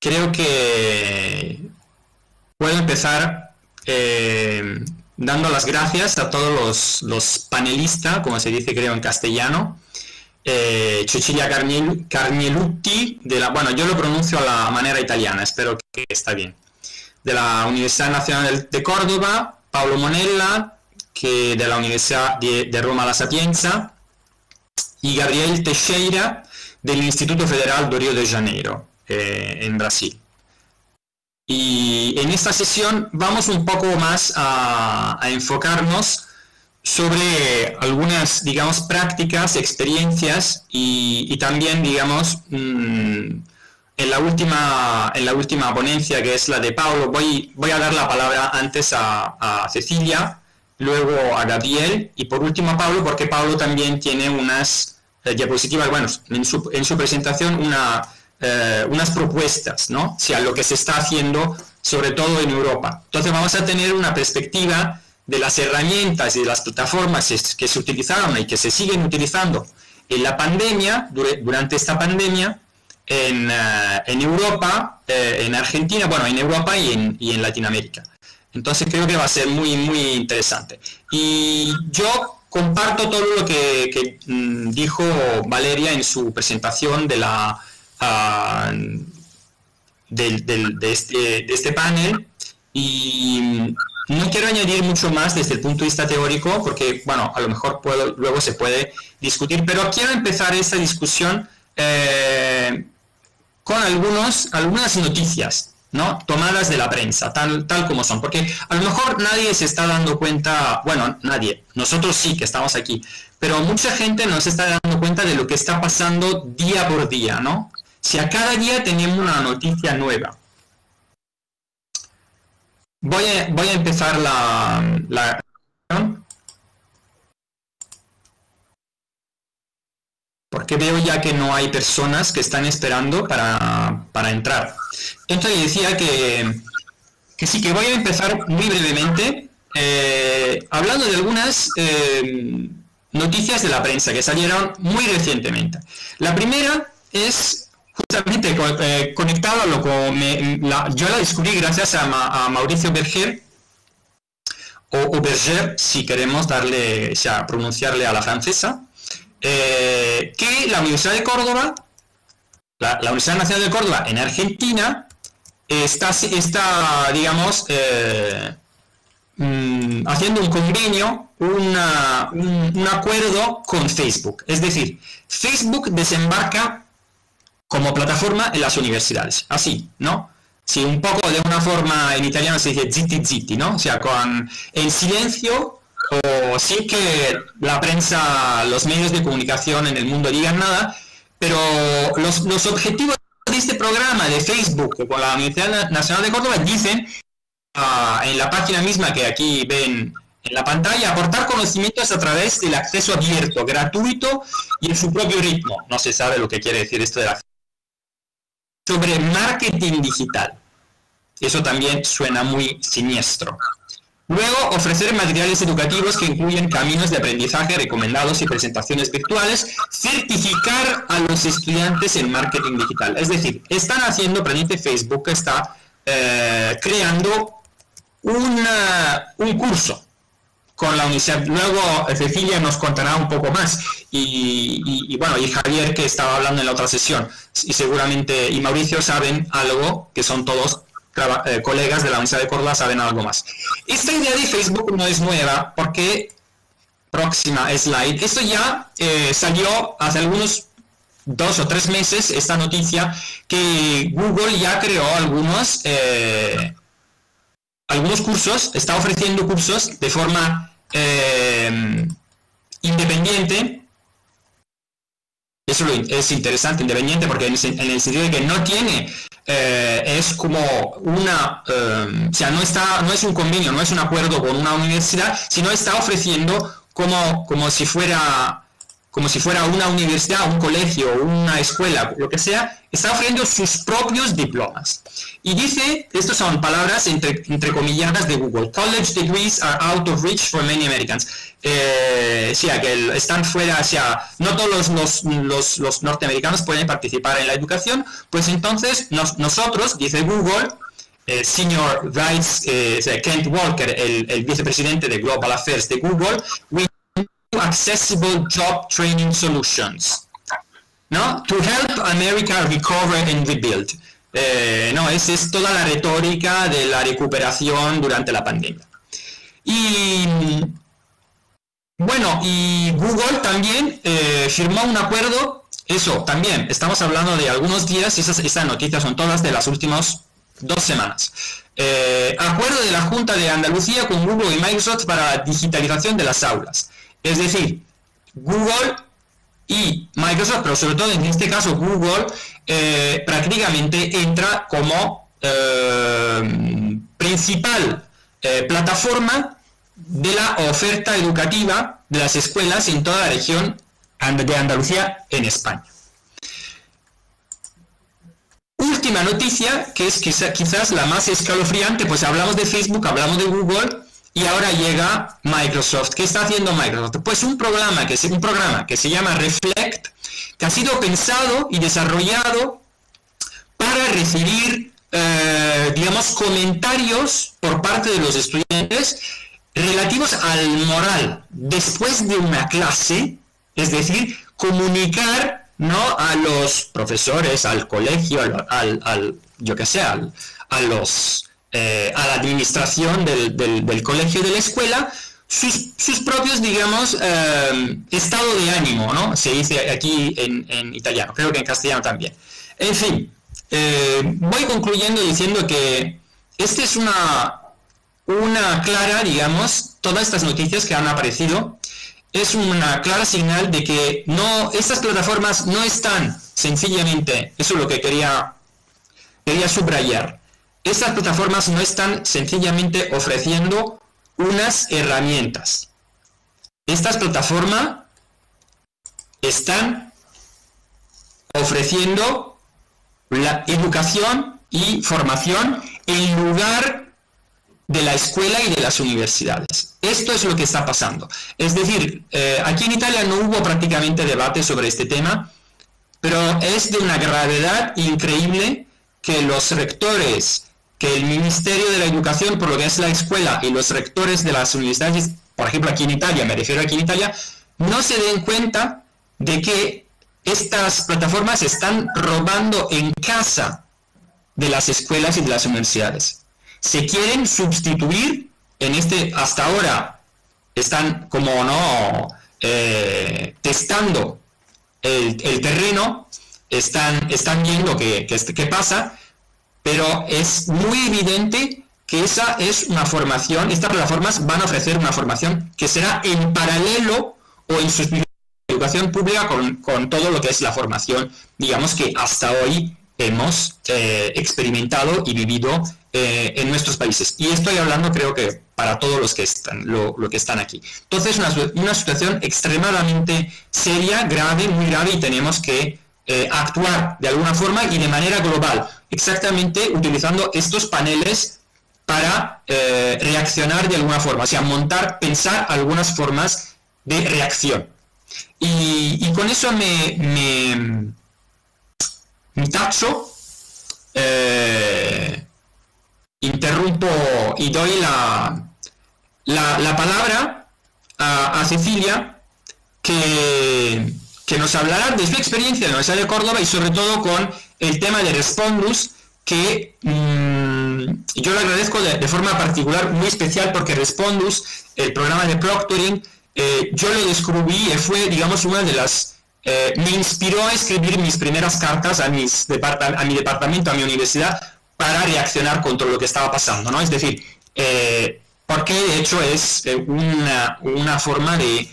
Creo que puedo empezar eh, dando las gracias a todos los, panelistas, como se dice creo en castellano. Eh, Cecilia Carnielutti, de la, bueno, yo lo pronuncio a la manera italiana, espero que está bien. De la Universidad Nacional de Córdoba, Paolo Monella, que de la Universidad de, Roma La Sapienza, y Gabriel Teixeira, del Instituto Federal de Río de Janeiro, eh, en Brasil. Y en esta sesión vamos un poco más a, enfocarnos sobre algunas, digamos, prácticas, experiencias y, también, digamos, mm, en, la última, en la última ponencia, que es la de Pablo, voy, voy a dar la palabra antes a, Cecilia, luego a Gabriel y por último a Pablo, porque Pablo también tiene unas eh, diapositivas, bueno, en su, en su presentación una eh, unas propuestas, ¿no? O sea, lo que se está haciendo, sobre todo en Europa. Entonces vamos a tener una perspectiva de las herramientas y de las plataformas que se utilizaron y que se siguen utilizando en la pandemia, durante esta pandemia, en, eh, Europa, eh, en Argentina, bueno, en Europa y en, y en, Latinoamérica. Entonces creo que va a ser muy, muy interesante. Y yo comparto todo lo que, mm, dijo Valeria en su presentación de la de, este, este, panel. Y no quiero añadir mucho más desde el punto de vista teórico porque, bueno, a lo mejor puedo, luego se puede discutir, pero quiero empezar esta discusión eh, con algunos, algunas noticias ¿no? tomadas de la prensa, tal, tal como son, porque a lo mejor nadie se está dando cuenta, bueno, nadie, nosotros sí que estamos aquí, pero mucha gente no se está dando cuenta de lo que está pasando día por día, ¿no? Si a cada día tenemos una noticia nueva. Voy a, voy a empezar la, la porque veo ya que no hay personas que están esperando para, entrar. Entonces decía que, que, sí, que voy a empezar muy brevemente eh, hablando de algunas eh, noticias de la prensa que salieron muy recientemente. La primera es justamente eh, conectado a lo que yo la descubrí gracias a, Mauricio Berger, o, Berger, si queremos darle, o sea, pronunciarle a la francesa, que la Universidad de Córdoba, la, Universidad Nacional de Córdoba en Argentina, está, está digamos, eh, mm, haciendo un convenio, un acuerdo con Facebook. Es decir, Facebook desembarca como plataforma en las universidades. Así, ¿no? Sí, un poco de una forma en italiano se dice zitti zitti, ¿no? O sea, con en silencio o sin que la prensa, los medios de comunicación en el mundo digan nada, pero los, los objetivos de este programa de Facebook con la Universidad Nacional de Córdoba dicen uh, en la página misma que aquí ven en la pantalla, aportar conocimientos a través del acceso abierto, gratuito y en su propio ritmo. No se sabe lo que quiere decir esto de la sobre marketing digital. Eso también suena muy siniestro. Luego, ofrecer materiales educativos que incluyen caminos de aprendizaje recomendados y presentaciones virtuales, certificar a los estudiantes en marketing digital. Es decir, están haciendo, presente Facebook está eh, creando un curso con la universidad. Luego Cecilia nos contará un poco más y, bueno, y Javier que estaba hablando en la otra sesión y seguramente y Mauricio saben algo que son todos eh, colegas de la Universidad de Córdoba saben algo más. Esta idea de Facebook no es nueva porque próxima slide, esto ya eh, salió hace algunos dos o tres meses esta noticia que Google ya creó algunos eh, algunos cursos, está ofreciendo cursos de forma independiente. Eso es interesante, independiente, porque en el, sentido de que no tiene, eh, es como una, eh, o sea, no, está, no es un convenio, no es un acuerdo con una universidad, sino está ofreciendo como, como si fuera como si fuera una universidad, un colegio, una escuela, lo que sea, está ofreciendo sus propios diplomas. Y dice, estas son palabras entre, entre comilladas de Google, college degrees are out of reach for many Americans. Eh, o sea, que están fuera, o sea, no todos los, los, los, norteamericanos pueden participar en la educación, pues entonces nosotros, dice Google, el Senior Vice, eh, Kent Walker, el, el, vicepresidente de Global Affairs de Google, we accessible job training solutions, ¿no? To help America recover and rebuild. Eh, no, esa es toda la retórica de la recuperación durante la pandemia. Y bueno, y Google también eh, firmó un acuerdo, eso también, estamos hablando de algunos días, esas, noticias son todas de las últimas dos semanas. Eh, acuerdo de la Junta de Andalucía con Google y Microsoft para la digitalización de las aulas. Es decir, Google y Microsoft, pero sobre todo en este caso Google, eh, prácticamente entra como eh, principal eh, plataforma de la oferta educativa de las escuelas en toda la región de Andalucía en España. Última noticia, que es quizás la más escalofriante, pues hablamos de Facebook, hablamos de Google, y ahora llega Microsoft. ¿Qué está haciendo Microsoft? Pues un programa que, un programa que se llama Reflect, que ha sido pensado y desarrollado para recibir, eh, digamos, comentarios por parte de los estudiantes relativos al moral después de una clase, es decir, comunicar ¿no? a los profesores, al colegio, al, yo que sé, a los eh, a la administración del, colegio de la escuela sus, propios, digamos, eh, estado de ánimo, ¿no? Se dice aquí en, italiano, creo que en castellano también. En fin, eh, voy concluyendo diciendo que esta es una, una clara, digamos, todas estas noticias que han aparecido, es una clara señal de que no, estas plataformas no están sencillamente, eso es lo que quería, quería subrayar, estas plataformas no están sencillamente ofreciendo unas herramientas. Estas plataformas están ofreciendo la educación y formación en lugar de la escuela y de las universidades. Esto es lo que está pasando. Es decir, eh, aquí en Italia no hubo prácticamente debate sobre este tema, pero es de una gravedad increíble que los rectores que el Ministerio de la Educación, por lo que es la escuela y los rectores de las universidades, por ejemplo aquí en Italia, me refiero aquí en Italia, no se den cuenta de que estas plataformas están robando en casa de las escuelas y de las universidades. Se quieren sustituir en este, hasta ahora, están como no eh, testando el, terreno, están, están viendo qué, qué pasa, pero es muy evidente que esa es una formación, estas plataformas van a ofrecer una formación que será en paralelo o en educación pública con, todo lo que es la formación, digamos que hasta hoy hemos eh, experimentado y vivido eh, en nuestros países. Y estoy hablando creo que para todos los que están, lo, que están aquí. Entonces, una, una situación extremadamente seria, grave, muy grave y tenemos que eh, actuar de alguna forma y de manera global, exactamente utilizando estos paneles para eh, reaccionar de alguna forma, o sea, montar, pensar algunas formas de reacción. Y, con eso me, me, tacho, eh, interrumpo y doy la, la, palabra a Cecilia, que que nos hablará de su experiencia en la Universidad de Córdoba y sobre todo con el tema de Respondus, que mm, yo le agradezco de, forma particular, muy especial, porque Respondus, el programa de proctoring, eh, yo lo descubrí y fue, digamos, una de las... Eh, me inspiró a escribir mis primeras cartas a, mis mi departamento, a mi universidad, para reaccionar contra lo que estaba pasando, ¿no? Es decir, eh, porque de hecho es una, una forma de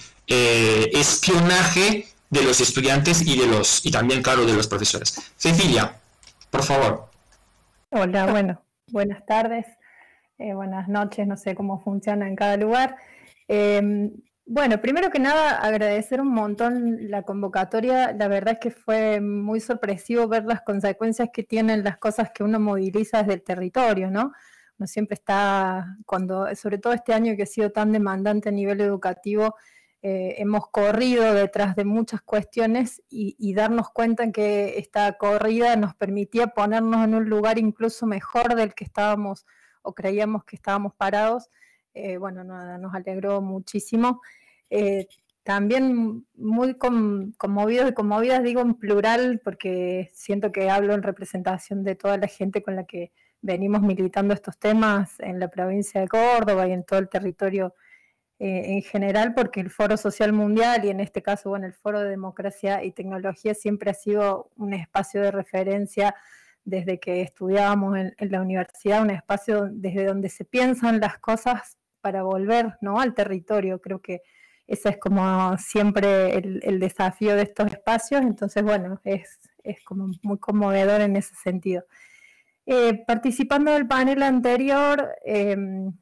espionaje de los estudiantes y de los y también claro de los profesores. Cecilia, por favor. Hola, bueno, buenas tardes, eh, buenas noches, no sé cómo funciona en cada lugar. Em, Bueno, primero que nada, agradecer un montón la convocatoria. La verdad es que fue muy sorpresivo ver las consecuencias que tienen las cosas que uno moviliza desde el territorio, ¿no? Uno siempre está, cuando, sobre todo este año que ha sido tan demandante a nivel educativo, eh, hemos corrido detrás de muchas cuestiones y, darnos cuenta que esta corrida nos permitía ponernos en un lugar incluso mejor del que estábamos o creíamos que estábamos parados. Eh, bueno, nos alegró muchísimo. Eh, también muy conmovidos y conmovidas, digo en plural, porque siento que hablo en representación de toda la gente con la que venimos militando estos temas en la provincia de Córdoba y en todo el territorio eh, en general, porque el Foro Social Mundial y en este caso, bueno, el Foro de Democracia y Tecnología siempre ha sido un espacio de referencia desde que estudiábamos en, la universidad, un espacio desde donde se piensan las cosas para volver ¿no? al territorio. Creo que ese es como siempre el, desafío de estos espacios, entonces, bueno, es, como muy conmovedor en ese sentido. Eh, participando del panel anterior, em,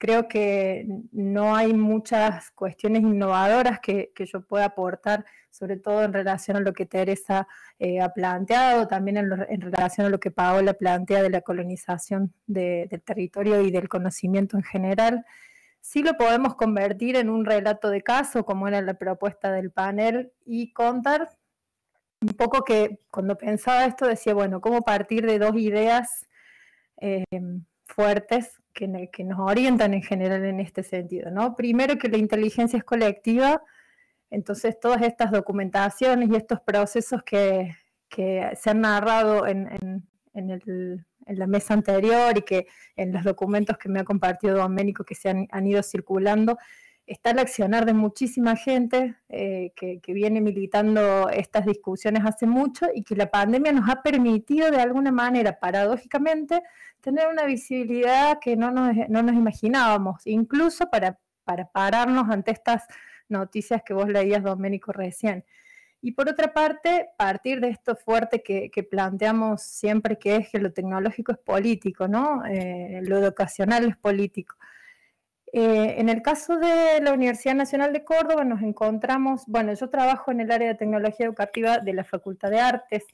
creo que no hay muchas cuestiones innovadoras que, yo pueda aportar, sobre todo en relación a lo que Teresa eh, ha planteado, también en, relación a lo que Paola plantea de la colonización del territorio y del conocimiento en general. Sí lo podemos convertir en un relato de caso, como era la propuesta del panel, y contar un poco que cuando pensaba esto decía, bueno, cómo partir de dos ideas eh, fuertes que, nos orientan en general en este sentido, ¿no? Primero que la inteligencia es colectiva, entonces todas estas documentaciones y estos procesos que, se han narrado en, la mesa anterior y que en los documentos que me ha compartido Doménico que se han ido circulando, está el accionar de muchísima gente eh, que, viene militando estas discusiones hace mucho y que la pandemia nos ha permitido de alguna manera, paradójicamente, tener una visibilidad que no nos, no nos imaginábamos, incluso para, para pararnos ante estas noticias que vos leías, Doménico, recién. Y por otra parte, partir de esto fuerte que, planteamos siempre, que es que lo tecnológico es político, ¿no? Eh, lo educacional es político. Eh, en el caso de la Universidad Nacional de Córdoba nos encontramos, bueno, yo trabajo en el área de tecnología educativa de la Facultad de Artes,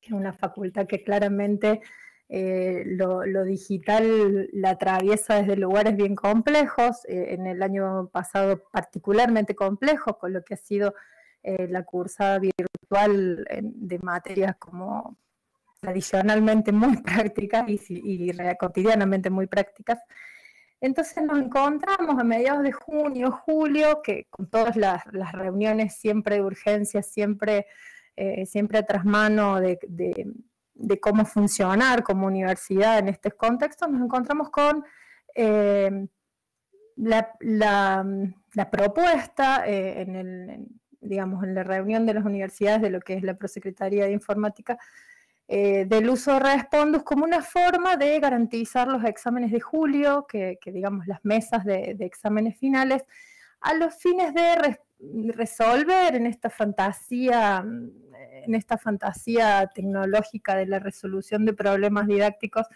que es una facultad que claramente eh, lo, digital la atraviesa desde lugares bien complejos, eh, en el año pasado particularmente complejos, con lo que ha sido la cursada virtual de materias como tradicionalmente muy prácticas y, y cotidianamente muy prácticas. Entonces nos encontramos a mediados de junio, julio, que con todas las, reuniones siempre de urgencia, siempre, eh, siempre tras mano de, cómo funcionar como universidad en estos contextos, nos encontramos con eh, la, propuesta eh, en, digamos, en la reunión de las universidades de lo que es la Prosecretaría de Informática eh, del uso Respondus como una forma de garantizar los exámenes de julio, que, digamos las mesas de, exámenes finales, a los fines de resolver en esta fantasía, en esta fantasía tecnológica de la resolución de problemas didácticos,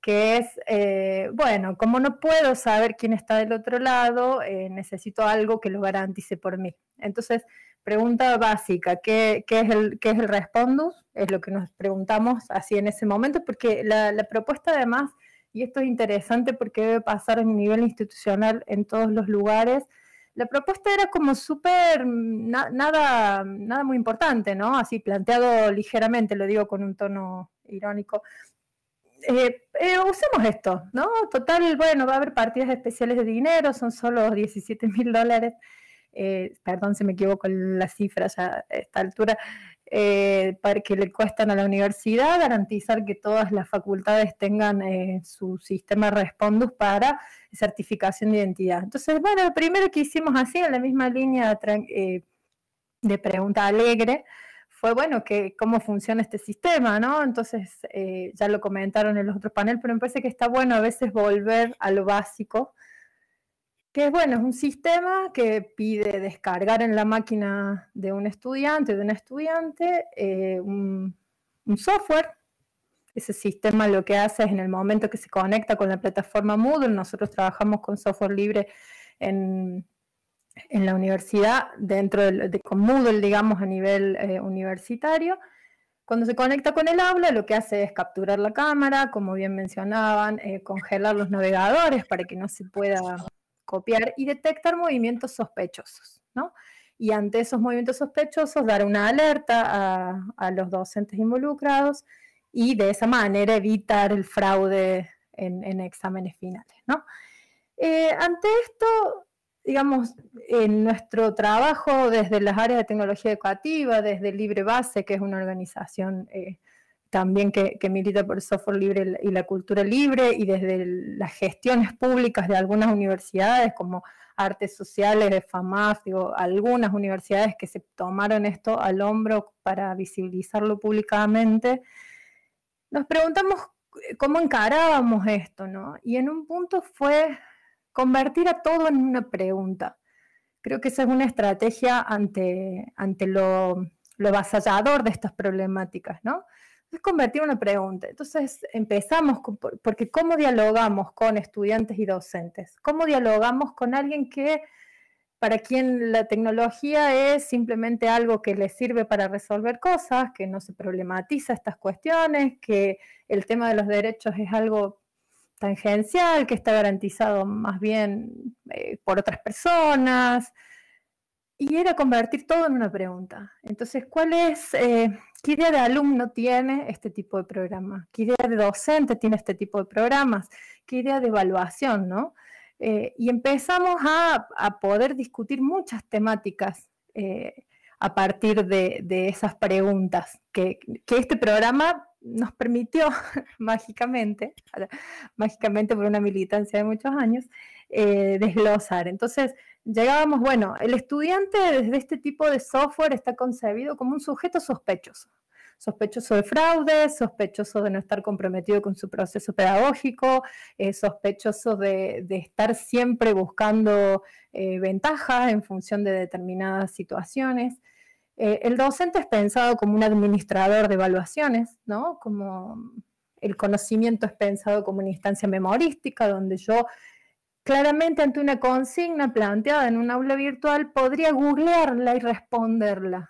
que es, eh, bueno, como no puedo saber quién está del otro lado, eh, necesito algo que lo garantice por mí. Entonces, pregunta básica, ¿qué, es, el, qué es el Respondus? Es lo que nos preguntamos así en ese momento, porque la, propuesta además, y esto es interesante porque debe pasar a nivel institucional en todos los lugares, la propuesta era como súper, nada, nada muy importante, ¿no? Así planteado ligeramente, lo digo con un tono irónico. Eh, eh, usemos esto, ¿no? Total, bueno, va a haber partidas especiales de dinero, son solo 17 mil dólares. Eh, perdón si me equivoco en las cifras a esta altura, eh, para que le cuestan a la universidad, garantizar que todas las facultades tengan su sistema Respondus para certificación de identidad. Entonces, bueno, lo primero que hicimos así, en la misma línea de pregunta alegre, fue, bueno, que cómo funciona este sistema, ¿no? Entonces, ya lo comentaron en los otros paneles, pero me parece que está bueno a veces volver a lo básico, que es bueno, es un sistema que pide descargar en la máquina de un estudiante, de un estudiante, eh, un, software. Ese sistema lo que hace es en el momento que se conecta con la plataforma Moodle, nosotros trabajamos con software libre en, en la universidad, dentro de, de con Moodle, digamos, a nivel eh, universitario. Cuando se conecta con el aula, lo que hace es capturar la cámara, como bien mencionaban, eh, congelar los navegadores para que no se pueda copiar y detectar movimientos sospechosos, ¿no? Y ante esos movimientos sospechosos, dar una alerta a, los docentes involucrados y de esa manera evitar el fraude en, exámenes finales, ¿no? Eh, ante esto, digamos, en nuestro trabajo desde las áreas de tecnología educativa, desde Libre Base, que es una organización eh, también que, milita por el software libre y la cultura libre, y desde las gestiones públicas de algunas universidades como Artes Sociales de FAMAF, digo, algunas universidades que se tomaron esto al hombro para visibilizarlo públicamente, nos preguntamos cómo encarábamos esto, ¿no? Y en un punto fue convertir a todo en una pregunta. Creo que esa es una estrategia ante, ante lo, lo avasallador de estas problemáticas, ¿no? Es convertir una pregunta. Entonces empezamos, porque ¿cómo dialogamos con estudiantes y docentes? ¿Cómo dialogamos con alguien que, para quien la tecnología es simplemente algo que le sirve para resolver cosas, que no se problematiza estas cuestiones, que el tema de los derechos es algo tangencial, que está garantizado más bien eh, por otras personas. Y era convertir todo en una pregunta. Entonces, ¿cuál es, eh, qué idea de alumno tiene este tipo de programa? ¿Qué idea de docente tiene este tipo de programas? ¿Qué idea de evaluación, no? Eh, y empezamos a, poder discutir muchas temáticas a partir de, esas preguntas que, que este programa nos permitió mágicamente, mágicamente por una militancia de muchos años, eh, desglosar. Entonces, llegábamos, bueno, el estudiante desde este tipo de software está concebido como un sujeto sospechoso, sospechoso de fraude, sospechoso de no estar comprometido con su proceso pedagógico, eh, sospechoso de, estar siempre buscando eh, ventajas en función de determinadas situaciones. Eh, el docente es pensado como un administrador de evaluaciones, ¿no? Como el conocimiento es pensado como una instancia memorística donde yo claramente ante una consigna planteada en un aula virtual podría googlearla y responderla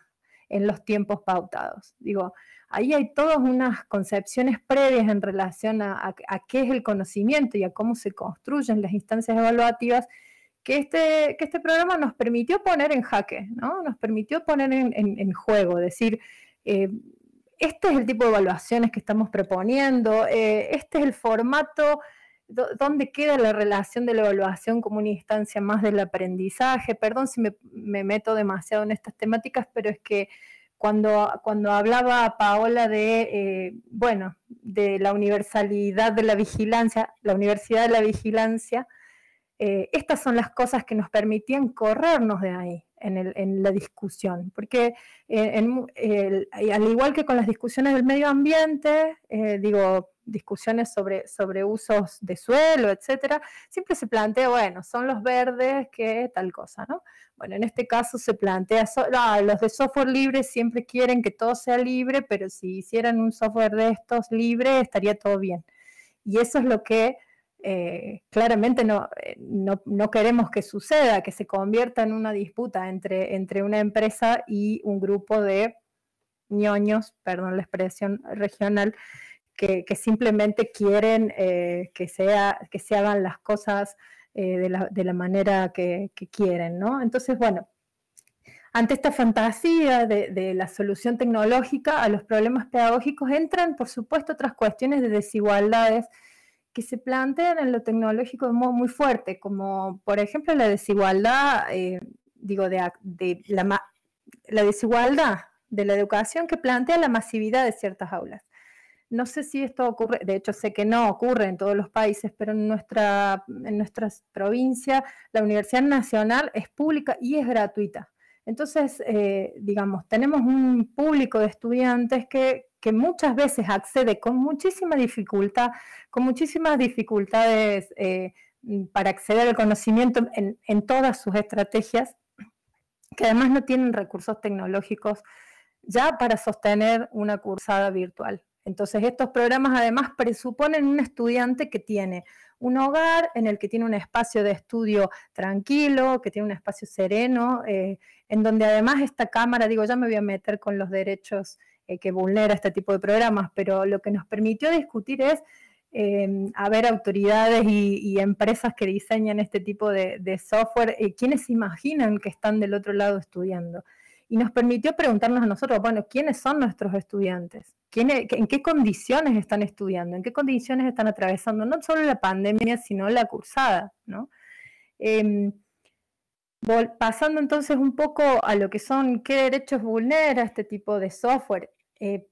en los tiempos pautados. Digo, ahí hay todas unas concepciones previas en relación a, qué es el conocimiento y a cómo se construyen las instancias evaluativas que este, que este programa nos permitió poner en jaque, ¿no? Nos permitió poner en, juego, decir, eh, este es el tipo de evaluaciones que estamos proponiendo, eh, este es el formato donde queda la relación de la evaluación como una instancia más del aprendizaje. Perdón si me, meto demasiado en estas temáticas, pero es que cuando, cuando hablaba Paola de, eh, bueno, de la universalidad de la vigilancia, la universidad de la vigilancia, eh, estas son las cosas que nos permitían corrernos de ahí en, la discusión, porque eh, al igual que con las discusiones del medio ambiente, eh, digo, discusiones sobre, usos de suelo, etcétera, siempre se plantea, bueno, son los verdes que tal cosa, ¿no? Bueno, en este caso se plantea, ah, los de software libre siempre quieren que todo sea libre, pero si hicieran un software de estos libre, estaría todo bien. Y eso es lo que eh, claramente eh, no, no, queremos que suceda, que se convierta en una disputa entre, entre una empresa y un grupo de ñoños, perdón la expresión regional, que, simplemente quieren eh, que, sea, que se hagan las cosas de la, manera que, quieren, ¿no? Entonces, bueno, ante esta fantasía de, de, la solución tecnológica a los problemas pedagógicos entran, por supuesto, otras cuestiones de desigualdades se plantean en lo tecnológico de modo muy fuerte, como por ejemplo la desigualdad, eh, digo, de, la, la desigualdad de la educación que plantea la masividad de ciertas aulas. No sé si esto ocurre, de hecho sé que no ocurre en todos los países, pero en nuestra, en nuestra provincia la Universidad Nacional es pública y es gratuita. Entonces, eh, digamos, tenemos un público de estudiantes que, muchas veces accede con muchísima dificultad, con muchísimas dificultades eh, para acceder al conocimiento en, todas sus estrategias, que además no tienen recursos tecnológicos ya para sostener una cursada virtual. Entonces, estos programas además presuponen un estudiante que tiene un hogar en el que tiene un espacio de estudio tranquilo, que tiene un espacio sereno, eh, en donde además esta Cámara, digo, ya me voy a meter con los derechos eh, que vulnera este tipo de programas, pero lo que nos permitió discutir es eh, haber autoridades y, empresas que diseñan este tipo de, software, quienes se imaginan que están del otro lado estudiando y nos permitió preguntarnos a nosotros, bueno, ¿quiénes son nuestros estudiantes? ¿En qué condiciones están estudiando? ¿En qué condiciones están atravesando no solo la pandemia, sino la cursada? ¿no? Em, pasando entonces un poco a lo que son qué derechos vulnera este tipo de software. Eh,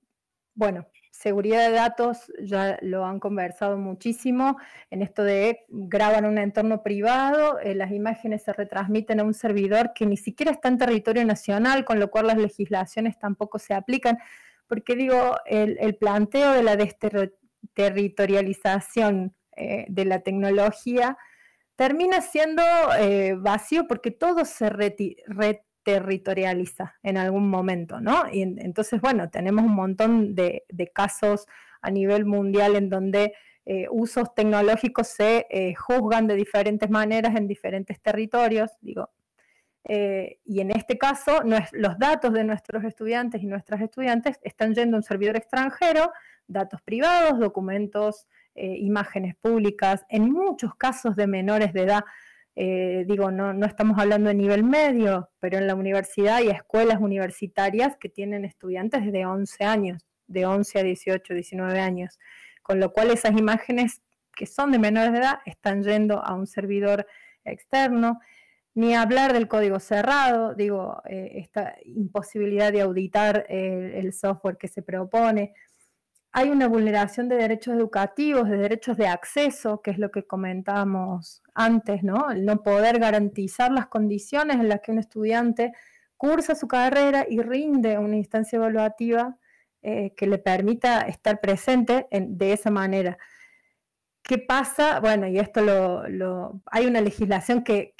bueno, seguridad de datos ya lo han conversado muchísimo en esto de graban un entorno privado, eh, las imágenes se retransmiten a un servidor que ni siquiera está en territorio nacional, con lo cual las legislaciones tampoco se aplican, porque digo, el, planteo de la desterritorialización eh, de la tecnología termina siendo vacío porque todo se retira territorializa en algún momento, ¿no? Y entonces, bueno, tenemos un montón de, casos a nivel mundial en donde eh, usos tecnológicos se eh, juzgan de diferentes maneras en diferentes territorios, digo. Eh, y en este caso, los datos de nuestros estudiantes y nuestras estudiantes están yendo a un servidor extranjero, datos privados, documentos, imágenes públicas, en muchos casos de menores de edad eh, digo, no, no, estamos hablando de nivel medio, pero en la universidad hay escuelas universitarias que tienen estudiantes de 11 años, de 11 a 18, 19 años, con lo cual esas imágenes que son de menores de edad están yendo a un servidor externo. Ni hablar del código cerrado, digo, eh, esta imposibilidad de auditar el software que se propone hay una vulneración de derechos educativos, de derechos de acceso, que es lo que comentábamos antes, ¿no? El no poder garantizar las condiciones en las que un estudiante cursa su carrera y rinde una instancia evaluativa eh, que le permita estar presente de esa manera. ¿Qué pasa? Bueno, y esto lo, hay una legislación que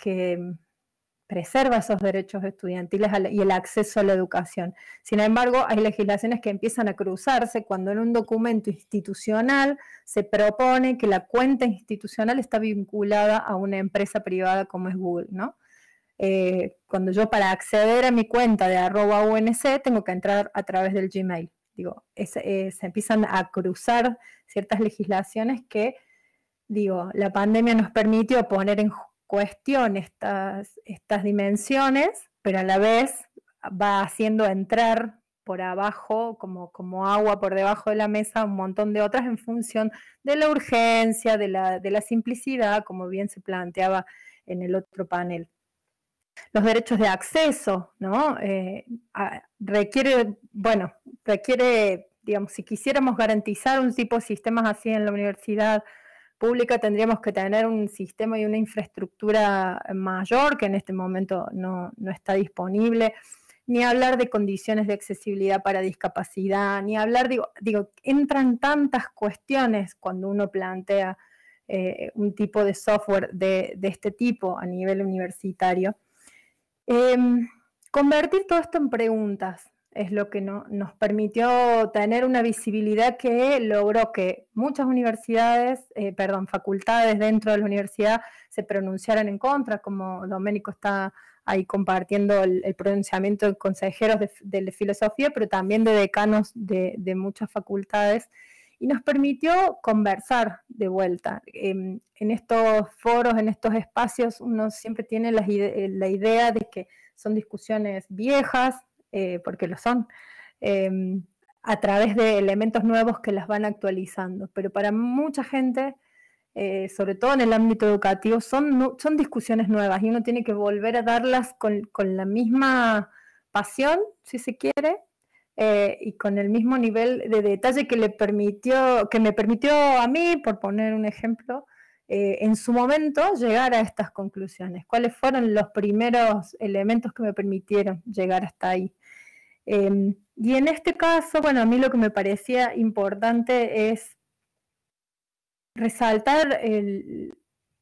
preserva esos derechos estudiantiles y el acceso a la educación. Sin embargo, hay legislaciones que empiezan a cruzarse cuando en un documento institucional se propone que la cuenta institucional está vinculada a una empresa privada como es Google, ¿no? Eh, cuando yo para acceder a mi cuenta de arroba UNC tengo que entrar a través del Gmail. Digo, eh, se empiezan a cruzar ciertas legislaciones que, digo, la pandemia nos permitió poner en cuestión estas, estas dimensiones, pero a la vez va haciendo entrar por abajo, como, como agua por debajo de la mesa, un montón de otras en función de la urgencia, de la, de la simplicidad, como bien se planteaba en el otro panel. Los derechos de acceso, ¿no? Eh, requiere, bueno, requiere, digamos, si quisiéramos garantizar un tipo de sistemas así en la universidad pública tendríamos que tener un sistema y una infraestructura mayor que en este momento no, está disponible, ni hablar de condiciones de accesibilidad para discapacidad, ni hablar, digo, digo entran tantas cuestiones cuando uno plantea eh, un tipo de software de, este tipo a nivel universitario. Em, convertir todo esto en preguntas, es lo que nos permitió tener una visibilidad que logró que muchas universidades, eh, perdón, facultades dentro de la universidad se pronunciaran en contra, como Doménico está ahí compartiendo el, pronunciamiento de consejeros de, filosofía, pero también de decanos de, muchas facultades, y nos permitió conversar de vuelta. Em, en estos foros, en estos espacios, uno siempre tiene la idea de que son discusiones viejas, eh, porque lo son, em, a través de elementos nuevos que las van actualizando. Pero para mucha gente, eh, sobre todo en el ámbito educativo, son, son discusiones nuevas y uno tiene que volver a darlas con, la misma pasión, si se quiere, eh, y con el mismo nivel de detalle que le permitió, que me permitió a mí, por poner un ejemplo, en su momento llegar a estas conclusiones. ¿Cuáles fueron los primeros elementos que me permitieron llegar hasta ahí? Em, y en este caso, bueno, a mí lo que me parecía importante es resaltar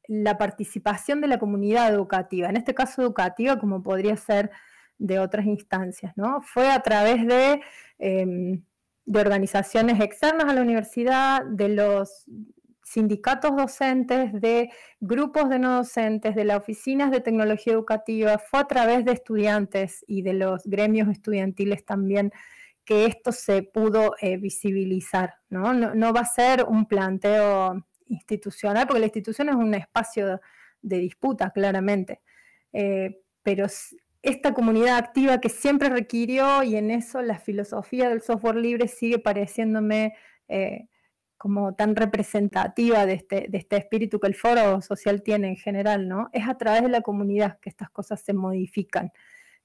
la participación de la comunidad educativa, en este caso educativa como podría ser de otras instancias, ¿no? Fue a través de em, de organizaciones externas a la universidad, de los sindicatos docentes, de grupos de no docentes, de las oficinas de tecnología educativa, fue a través de estudiantes y de los gremios estudiantiles también que esto se pudo eh, visibilizar. ¿no? va a ser un planteo institucional, porque la institución es un espacio de disputa, claramente, eh, pero esta comunidad activa que siempre requirió y en eso la filosofía del software libre sigue pareciéndome eh, como tan representativa de este, de este espíritu que el foro social tiene en general, ¿no? Es a través de la comunidad que estas cosas se modifican.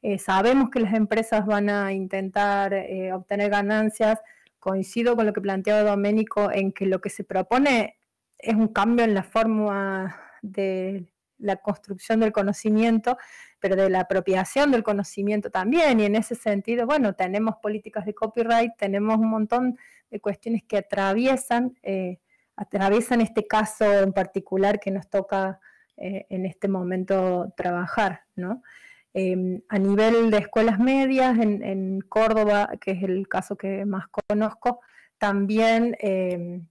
Eh, sabemos que las empresas van a intentar eh, obtener ganancias. Coincido con lo que planteaba Doménico en que lo que se propone es un cambio en la forma de la construcción del conocimiento, pero de la apropiación del conocimiento también. Y en ese sentido, bueno, tenemos políticas de copyright, tenemos un montón de cuestiones que atraviesan, eh, atraviesan este caso en particular que nos toca eh, en este momento trabajar, ¿no? Em, a nivel de escuelas medias, en, Córdoba, que es el caso que más conozco, también em,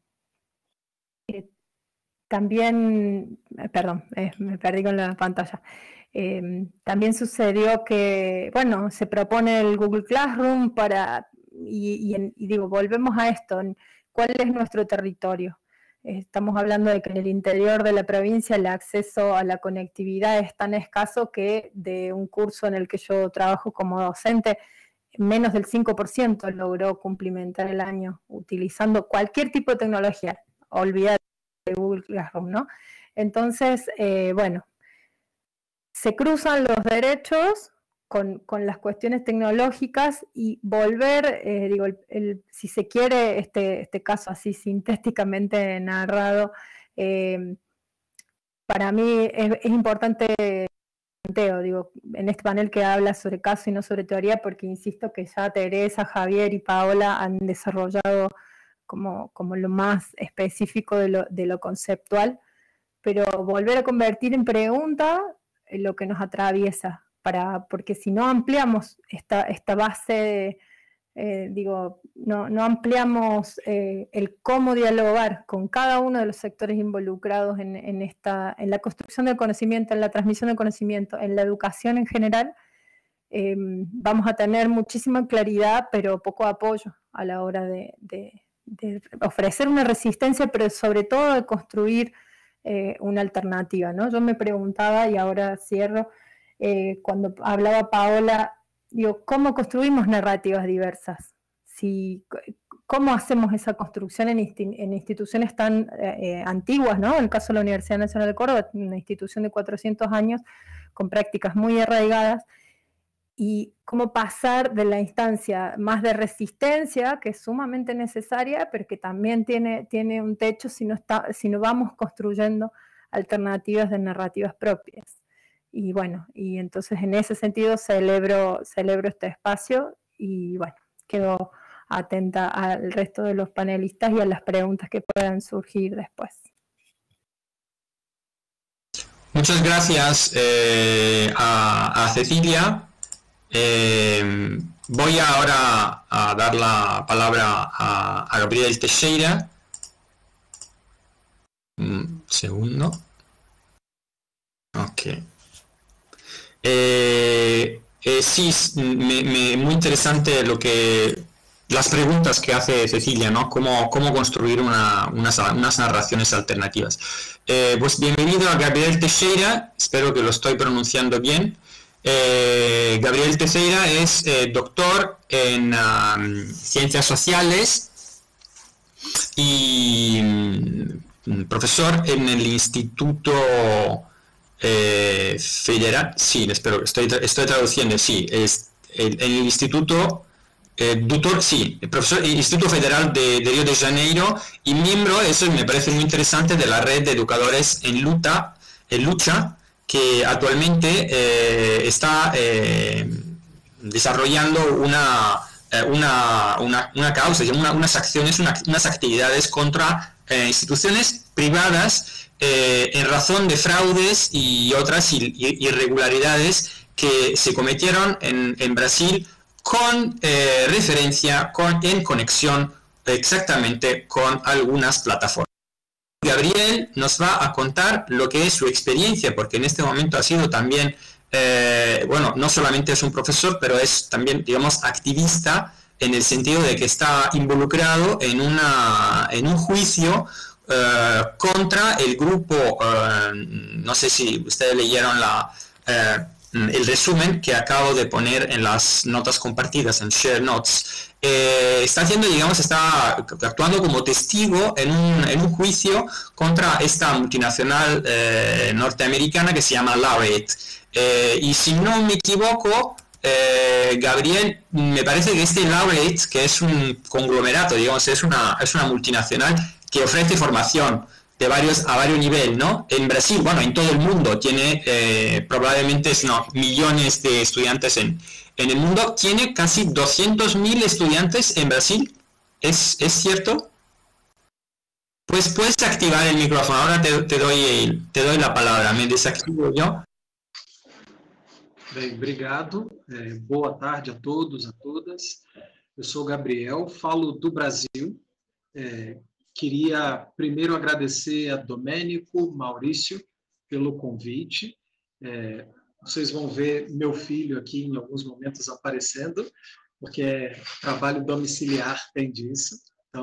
también, eh, perdón, eh, me perdí con la pantalla. Em, también sucedió que, bueno, se propone el Google Classroom para, y, digo, volvemos a esto, ¿cuál es nuestro territorio? Estamos hablando de que en el interior de la provincia el acceso a la conectividad es tan escaso que de un curso en el que yo trabajo como docente, menos del 5% logró cumplimentar el año utilizando cualquier tipo de tecnología. Olvidar Google Classroom, ¿no? Entonces, eh, bueno, se cruzan los derechos con, las cuestiones tecnológicas y volver, eh, digo, si se quiere, este, este, caso así sintéticamente narrado, eh, para mí es, importante digo, en este panel que habla sobre caso y no sobre teoría, porque insisto que ya Teresa, Javier y Paola han desarrollado como, lo más específico de lo, conceptual, pero volver a convertir en pregunta lo que nos atraviesa, para, porque si no ampliamos esta, base, eh, digo, no, ampliamos eh, el cómo dialogar con cada uno de los sectores involucrados en, esta, en la construcción del conocimiento, en la transmisión del conocimiento, en la educación en general, eh, vamos a tener muchísima claridad, pero poco apoyo a la hora de, de ofrecer una resistencia, pero sobre todo de construir una alternativa. ¿no? Yo me preguntaba, y ahora cierro, eh, cuando hablaba Paola, digo, ¿cómo construimos narrativas diversas? Si, ¿Cómo hacemos esa construcción en, instituciones tan eh, antiguas? ¿no? En el caso de la Universidad Nacional de Córdoba, una institución de 400 años con prácticas muy arraigadas, y cómo pasar de la instancia más de resistencia, que es sumamente necesaria, pero que también tiene, tiene un techo si no, está, si no vamos construyendo alternativas de narrativas propias. Y bueno, y entonces en ese sentido celebro, celebro este espacio y bueno, quedo atenta al resto de los panelistas y a las preguntas que puedan surgir después. Muchas gracias eh, a Cecilia eh, voy ahora a dar la palabra a, Gabriel Teixeira. Un segundo. Ok. Eh, eh, sí, muy interesante lo que las preguntas que hace Cecilia, ¿no? Cómo, cómo construir unas, narraciones alternativas. pues bienvenido a Gabriel Teixeira, espero que lo estoy pronunciando bien. Eh, Gabriel Teixeira es eh, doctor en ciencias sociales y mm, profesor en el Instituto eh, Federal, sí, espero, estoy, estoy traduciendo, sí, es el, el Instituto doctor, sí, el profesor Instituto Federal de, Río de Janeiro y miembro, eso me parece muy interesante, de la red de educadores en lucha, en lucha que actualmente eh, está eh, desarrollando una, eh, una, una, causa, unas acciones, unas actividades contra instituciones privadas en razón de fraudes y otras irregularidades que se cometieron en, en Brasil con eh, referencia, con, en conexión exactamente con algunas plataformas. Gabriel nos va a contar lo que es su experiencia, porque en este momento ha sido también, eh, bueno, no solamente es un profesor, pero es también, digamos, activista en el sentido de que está involucrado en, una, en un juicio eh, contra el grupo, eh, no sé si ustedes leyeron la, el resumen que acabo de poner en las notas compartidas, en Share Notes. Eh, está haciendo, digamos, está actuando como testigo en un, juicio contra esta multinacional eh, norteamericana que se llama Laureate. Eh, y si no me equivoco, Gabriel, me parece que este Laureate, que es un conglomerado, digamos, es una, es una multinacional que ofrece formación de varios, a varios niveles, ¿no? En Brasil, bueno, en todo el mundo, tiene probablemente no, millones de estudiantes en, en el mundo tiene casi 200.000 estudiantes en Brasil. ¿Es, ¿Es, cierto? Pues puedes activar el micrófono. Ahora te, te, doy, te doy la palabra. Me desactivo yo. Bem, obrigado. É, boa tarde a todos, a todas. Eu sou Gabriel, falo do Brasil. É, queria primeiro agradecer a Domênico, Maurício, pelo convite. É, vocês vão ver meu filho aqui em alguns momentos aparecendo, porque é trabalho domiciliar tem disso. Então,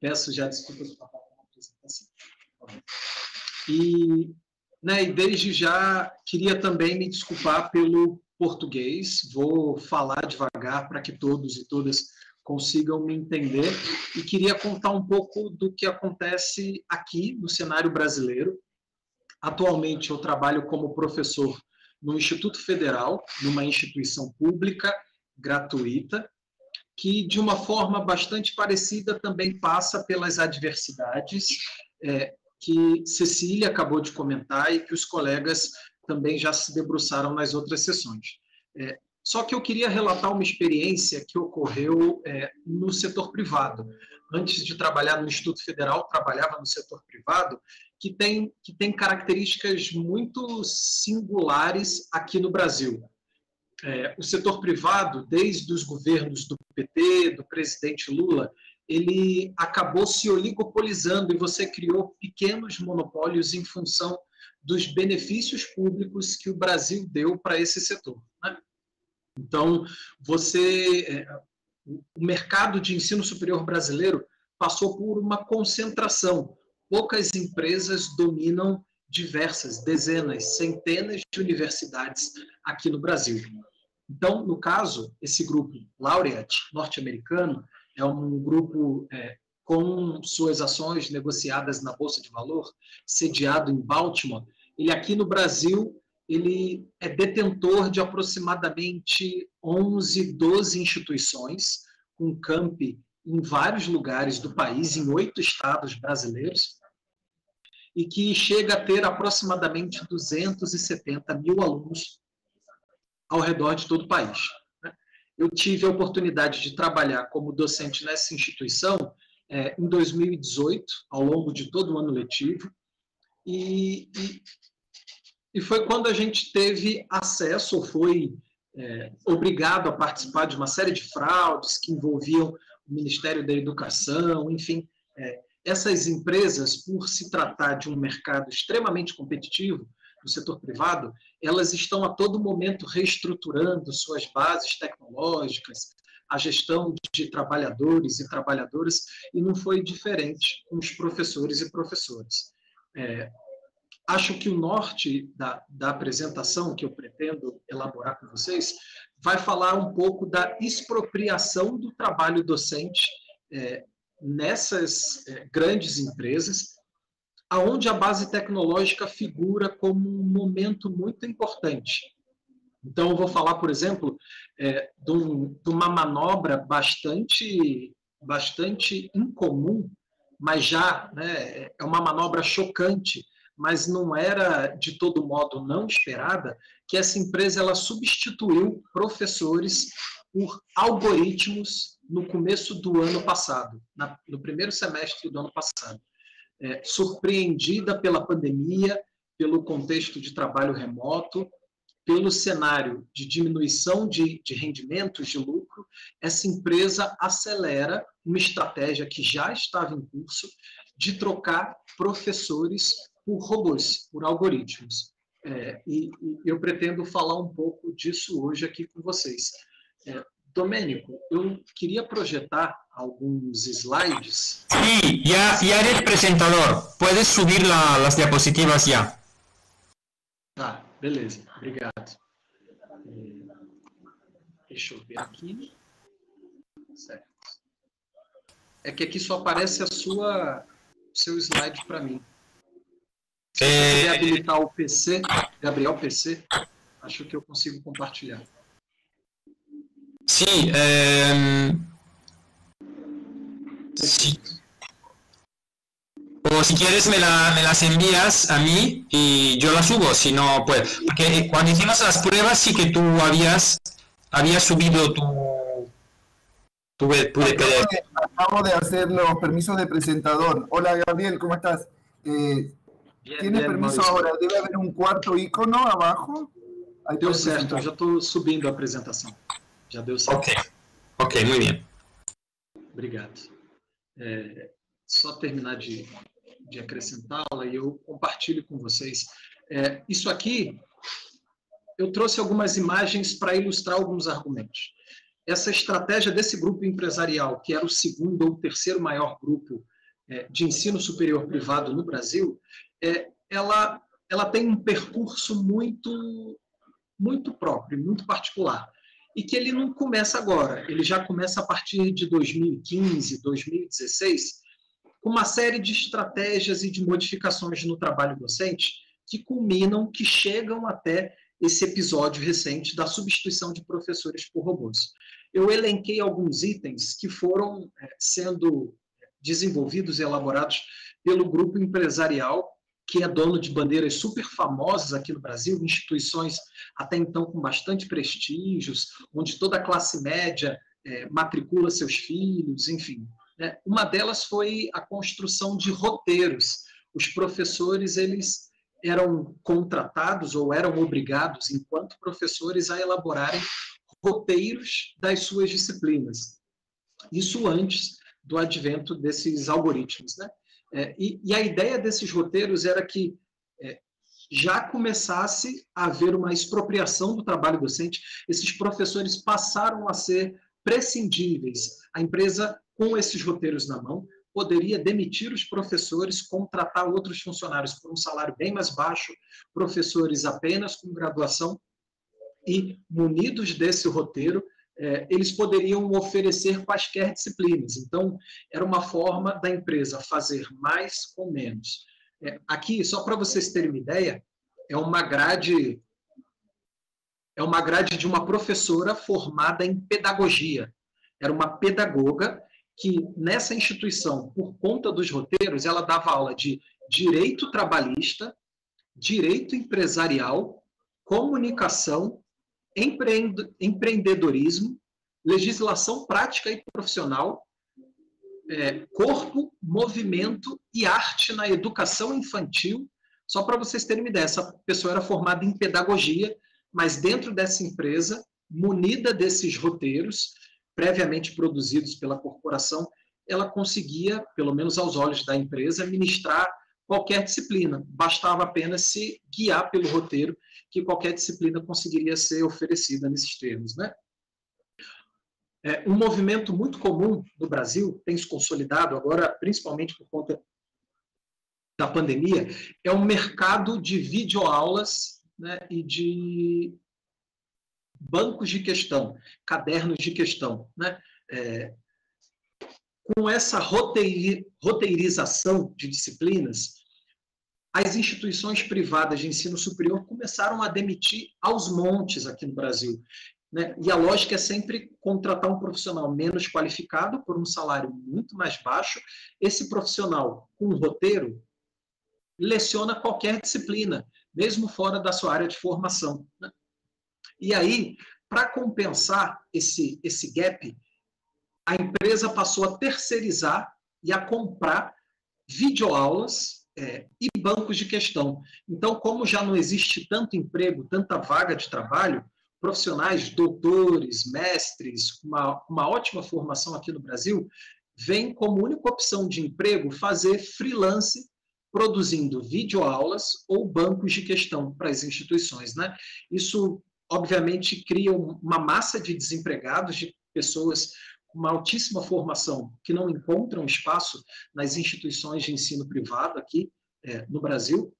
peço já desculpas para a apresentação. E, né, e desde já queria também me desculpar pelo português. Vou falar devagar para que todos e todas consigam me entender e queria contar um pouco do que acontece aqui no cenário brasileiro. Atualmente eu trabalho como professor no Instituto Federal, numa instituição pública, gratuita, que de uma forma bastante parecida também passa pelas adversidades é, que Cecília acabou de comentar e que os colegas também já se debruçaram nas outras sessões. É, só que eu queria relatar uma experiência que ocorreu é, no setor privado. Antes de trabalhar no Instituto Federal, trabalhava no setor privado que tem, que tem características muito singulares aqui no Brasil. É, o setor privado, desde os governos do PT, do presidente Lula, ele acabou se oligopolizando e você criou pequenos monopólios em função dos benefícios públicos que o Brasil deu para esse setor. Então, você, é, o mercado de ensino superior brasileiro passou por uma concentração poucas empresas dominam diversas, dezenas, centenas de universidades aqui no Brasil. Então, no caso, esse grupo Laureate norte-americano é um grupo é, com suas ações negociadas na Bolsa de Valor, sediado em Baltimore. Ele aqui no Brasil ele é detentor de aproximadamente 11, 12 instituições, com campi em vários lugares do país, em oito estados brasileiros, e que chega a ter aproximadamente 270 mil alunos ao redor de todo o país. Né? Eu tive a oportunidade de trabalhar como docente nessa instituição é, em 2018, ao longo de todo o ano letivo, e, e, e foi quando a gente teve acesso, ou foi é, obrigado a participar de uma série de fraudes que envolviam o Ministério da Educação, enfim, é, essas empresas, por se tratar de um mercado extremamente competitivo, no setor privado, elas estão a todo momento reestruturando suas bases tecnológicas, a gestão de trabalhadores e trabalhadoras, e não foi diferente com os professores e professoras. É, acho que o norte da, da apresentação que eu pretendo elaborar com vocês vai falar um pouco da expropriação do trabalho docente é, nessas é, grandes empresas, aonde a base tecnológica figura como um momento muito importante. Então, eu vou falar, por exemplo, é, de, um, de, uma manobra bastante, bastante incomum, mas já né, é uma manobra chocante, mas não era de todo modo não esperada, que essa empresa ela substituiu professores por algoritmos no começo do ano passado, na, no primeiro semestre do ano passado. É, surpreendida pela pandemia, pelo contexto de trabalho remoto, pelo cenário de diminuição de, de rendimentos, de lucro, essa empresa acelera uma estratégia que já estava em curso de trocar professores por robôs, por algoritmos. É, e, e, eu pretendo falar um pouco disso hoje aqui com vocês. É, Domênico, eu queria projetar alguns slides. Sim, já, já eres apresentador. Puedes subir la, las diapositivas já. Tá, beleza. Obrigado. É, deixa eu ver aqui. Certo. É que aqui só aparece a sua seu slide para mim. Se é... habilitar o PC, Gabriel PC, acho que eu consigo compartilhar. Sim. É... Sí. O si quieres me, la, me, las envías a mí y yo las subo, si no puedo. Porque cuando hicimos las pruebas sí que tú habías, habías subido tu, tu, tu. Acabo de hacer los permisos de presentador. Hola Gabriel, ¿cómo estás? Eh, ¿Tienes permiso ahora? Debe haber un cuarto icono abajo. Aí deu certo, eu já estou subindo a apresentação. Já deu certo. Ok, ok, muito bem. Obrigado. É, só terminar de, de acrescentá-la e eu compartilho com vocês. É, isso aqui, eu trouxe algumas imagens para ilustrar alguns argumentos. Essa estratégia desse grupo empresarial, que era o segundo ou terceiro maior grupo é, de ensino superior privado no Brasil, é, ela, ela tem um percurso muito, muito próprio, muito particular e que ele não começa agora, ele já começa a partir de 2015, 2016, com uma série de estratégias e de modificações no trabalho docente que culminam, que chegam até esse episódio recente da substituição de professores por robôs. Eu elenquei alguns itens que foram é, sendo desenvolvidos e elaborados pelo grupo empresarial que é dono de bandeiras super famosas aqui no Brasil, instituições até então com bastante prestígios, onde toda a classe média é, matricula seus filhos, enfim. Né? Uma delas foi a construção de roteiros. Os professores eles eram contratados ou eram obrigados, enquanto professores, a elaborarem roteiros das suas disciplinas. Isso antes do advento desses algoritmos, né? É, e, e, a ideia desses roteiros era que é, já começasse a haver uma expropriação do trabalho docente, esses professores passaram a ser prescindíveis. A empresa, com esses roteiros na mão, poderia demitir os professores, contratar outros funcionários por um salário bem mais baixo, professores apenas com graduação, e, munidos desse roteiro, é, eles poderiam oferecer quaisquer disciplinas. Então, era uma forma da empresa fazer mais com menos. É, aqui, só para vocês terem uma ideia, é uma grade é uma grade de uma professora formada em pedagogia. Era uma pedagoga que nessa instituição, por conta dos roteiros, ela dava aula de direito trabalhista, direito empresarial, comunicação empreendedorismo, legislação prática e profissional, é, corpo, movimento e arte na educação infantil. Só para vocês terem uma ideia, essa pessoa era formada em pedagogia, mas dentro dessa empresa, munida desses roteiros, previamente produzidos pela corporação, ela conseguia, pelo menos aos olhos da empresa, ministrar qualquer disciplina. Bastava apenas se guiar pelo roteiro que qualquer disciplina conseguiria ser oferecida nesses termos. Né? É, um movimento muito comum no Brasil, tem se consolidado agora, principalmente por conta da pandemia, é o mercado de videoaulas né, e de bancos de questão, cadernos de questão. Né? É, com essa roteirização de disciplinas, as instituições privadas de ensino superior começaram a demitir aos montes aqui no Brasil. Né? E a lógica é sempre contratar um profissional menos qualificado por um salário muito mais baixo. Esse profissional com um roteiro leciona qualquer disciplina, mesmo fora da sua área de formação. Né? E aí, para compensar esse, esse gap, a empresa passou a terceirizar e a comprar videoaulas é, e bancos de questão. Então, como já não existe tanto emprego, tanta vaga de trabalho, profissionais, doutores, mestres, uma, uma ótima formação aqui no Brasil, vem como única opção de emprego fazer freelance produzindo videoaulas ou bancos de questão para as instituições. Né? Isso, obviamente, cria uma massa de desempregados, de pessoas com uma altíssima formação que não encontram espaço nas instituições de ensino privado aqui é, no Brasil,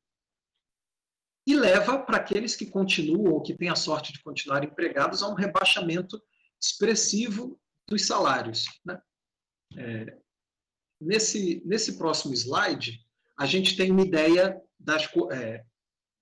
e leva para aqueles que continuam ou que têm a sorte de continuar empregados a um rebaixamento expressivo dos salários. Né? É, nesse, nesse próximo slide, a gente tem uma ideia das, é,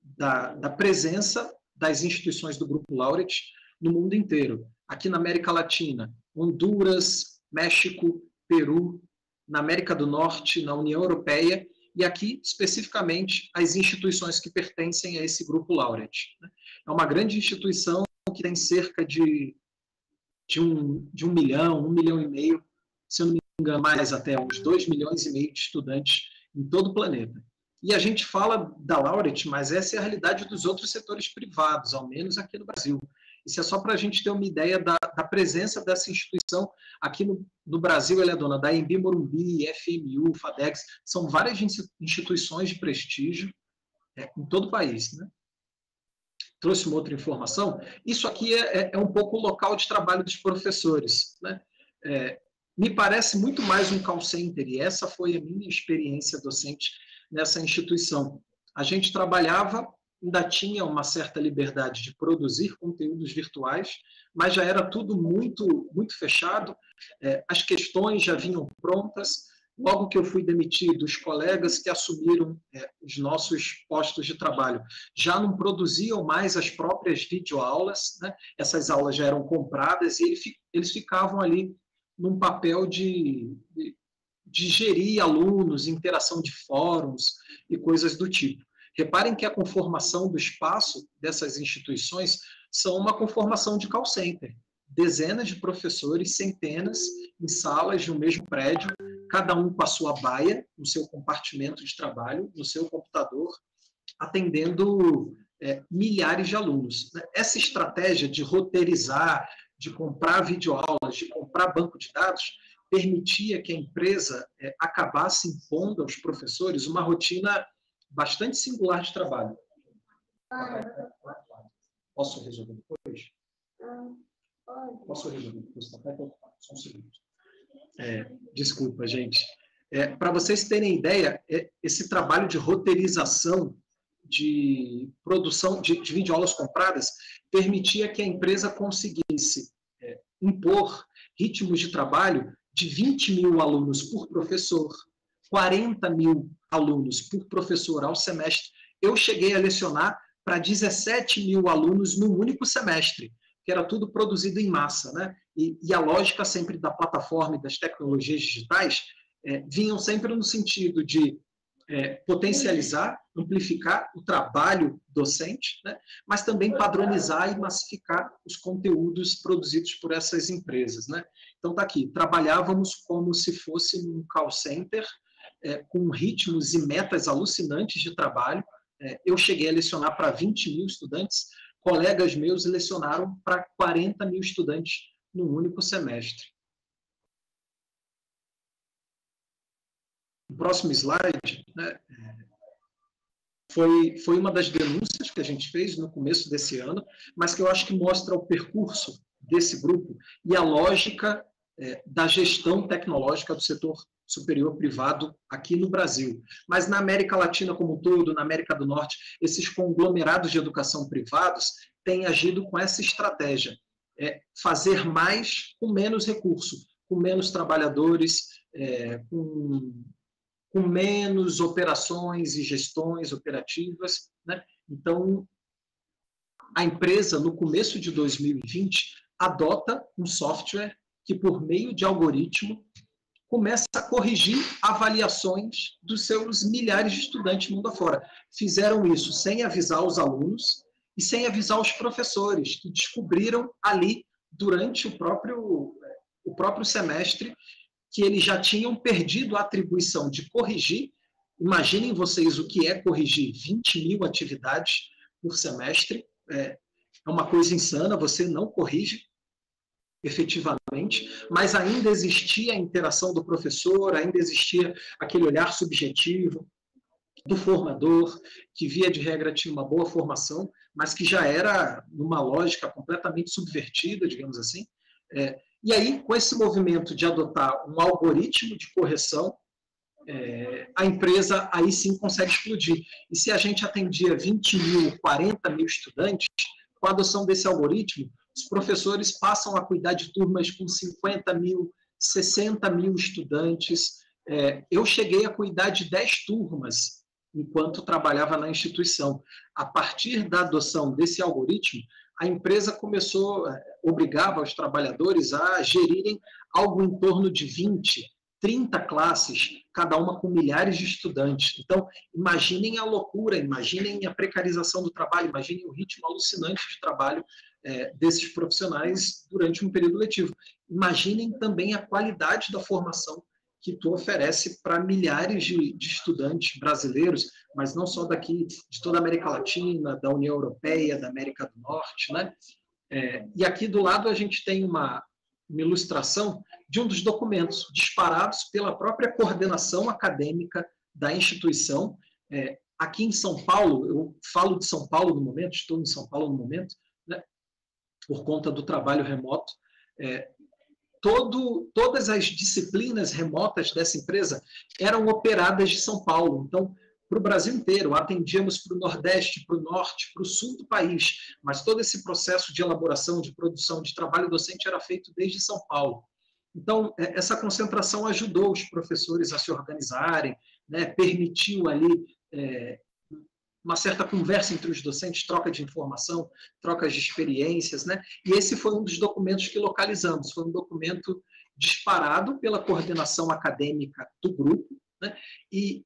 da, da presença das instituições do Grupo Laureate no mundo inteiro. Aqui na América Latina, Honduras, México, Peru, na América do Norte, na União Europeia, e aqui, especificamente, as instituições que pertencem a esse Grupo Laureate. Né? É uma grande instituição que tem cerca de, de, um, de um milhão, um milhão e meio, se eu não me engano, mais até uns dois milhões e meio de estudantes em todo o planeta. E a gente fala da Laureate, mas essa é a realidade dos outros setores privados, ao menos aqui no Brasil. Isso é só para a gente ter uma ideia da, da presença dessa instituição. Aqui no, no, Brasil, ela é dona da Embi Morumbi, FMU, FADEX, são várias instituições de prestígio é, em todo o país. Né? Trouxe uma outra informação. Isso aqui é, é, é um pouco o local de trabalho dos professores. Né? É, me parece muito mais um call center, e essa foi a minha experiência docente nessa instituição. A gente trabalhava, ainda tinha uma certa liberdade de produzir conteúdos virtuais, mas já era tudo muito, muito fechado, é, as questões já vinham prontas. Logo que eu fui demitido, os colegas que assumiram é, os nossos postos de trabalho já não produziam mais as próprias videoaulas, né? essas aulas já eram compradas e eles ficavam ali num papel de, de, de gerir alunos, interação de fóruns e coisas do tipo. Reparem que a conformação do espaço dessas instituições são uma conformação de call center. Dezenas de professores, centenas, em salas de um mesmo prédio, cada um com a sua baia, no seu compartimento de trabalho, no seu computador, atendendo é, milhares de alunos. Essa estratégia de roteirizar, de comprar videoaulas, de comprar banco de dados, permitia que a empresa é, acabasse impondo aos professores uma rotina bastante singular de trabalho. Posso resolver depois? Posso resolver depois? Tá Só um segundo. É, desculpa, gente. É, Para vocês terem ideia, é, esse trabalho de roteirização de produção de, de videoaulas compradas permitia que a empresa conseguisse é, impor ritmos de trabalho de 20 mil alunos por professor, 40 mil alunos por professor ao semestre. Eu cheguei a lecionar para 17 mil alunos num único semestre, que era tudo produzido em massa. Né? E, e a lógica sempre da plataforma e das tecnologias digitais é, vinham sempre no sentido de é, potencializar, amplificar o trabalho docente, né, mas também padronizar e massificar os conteúdos produzidos por essas empresas. Né. Então, está aqui, trabalhávamos como se fosse um call center, é, com ritmos e metas alucinantes de trabalho. É, eu cheguei a lecionar para 20 mil estudantes, colegas meus lecionaram para 40 mil estudantes num único semestre. O próximo slide né, foi, foi uma das denúncias que a gente fez no começo desse ano, mas que eu acho que mostra o percurso desse grupo e a lógica é, da gestão tecnológica do setor superior privado aqui no Brasil. Mas na América Latina como um todo, na América do Norte, esses conglomerados de educação privados têm agido com essa estratégia. É, fazer mais com menos recurso, com menos trabalhadores, é, com com menos operações e gestões operativas. Né? Então, a empresa, no começo de 2020, adota um software que, por meio de algoritmo, começa a corrigir avaliações dos seus milhares de estudantes mundo afora. Fizeram isso sem avisar os alunos e sem avisar os professores, que descobriram ali, durante o próprio, o próprio semestre, que eles já tinham perdido a atribuição de corrigir imaginem vocês o que é corrigir 20 mil atividades por semestre. É, é uma coisa insana, você não corrige efetivamente, mas ainda existia a interação do professor, ainda existia aquele olhar subjetivo do formador, que via de regra tinha uma boa formação, mas que já era numa lógica completamente subvertida, digamos assim. É, e aí, com esse movimento de adotar um algoritmo de correção, é, a empresa aí sim consegue explodir. E se a gente atendia 20 mil, 40 mil estudantes, com a adoção desse algoritmo, os professores passam a cuidar de turmas com 50 mil, 60 mil estudantes. É, eu cheguei a cuidar de 10 turmas enquanto trabalhava na instituição. A partir da adoção desse algoritmo, a empresa começou, é, obrigava os trabalhadores a gerirem algo em torno de 20, 30 classes, cada uma com milhares de estudantes. Então, imaginem a loucura, imaginem a precarização do trabalho, imaginem o ritmo alucinante de trabalho é, desses profissionais durante um período letivo. Imaginem também a qualidade da formação que tu oferece para milhares de, de, estudantes brasileiros, mas não só daqui, de toda a América Latina, da União Europeia, da América do Norte, né? É, e aqui do lado a gente tem uma, uma ilustração de um dos documentos disparados pela própria coordenação acadêmica da instituição. É, aqui em São Paulo, eu falo de São Paulo no momento, estou em São Paulo no momento, por conta do trabalho remoto. É, todo, todas as disciplinas remotas dessa empresa eram operadas de São Paulo. Então, para o Brasil inteiro, atendíamos para o Nordeste, para o Norte, para o Sul do país, mas todo esse processo de elaboração, de produção, de trabalho docente era feito desde São Paulo. Então, é, essa concentração ajudou os professores a se organizarem, né, permitiu ali é, uma certa conversa entre os docentes, troca de informação, trocas de experiências, né? E esse foi um dos documentos que localizamos, foi um documento disparado pela coordenação acadêmica do grupo, né? E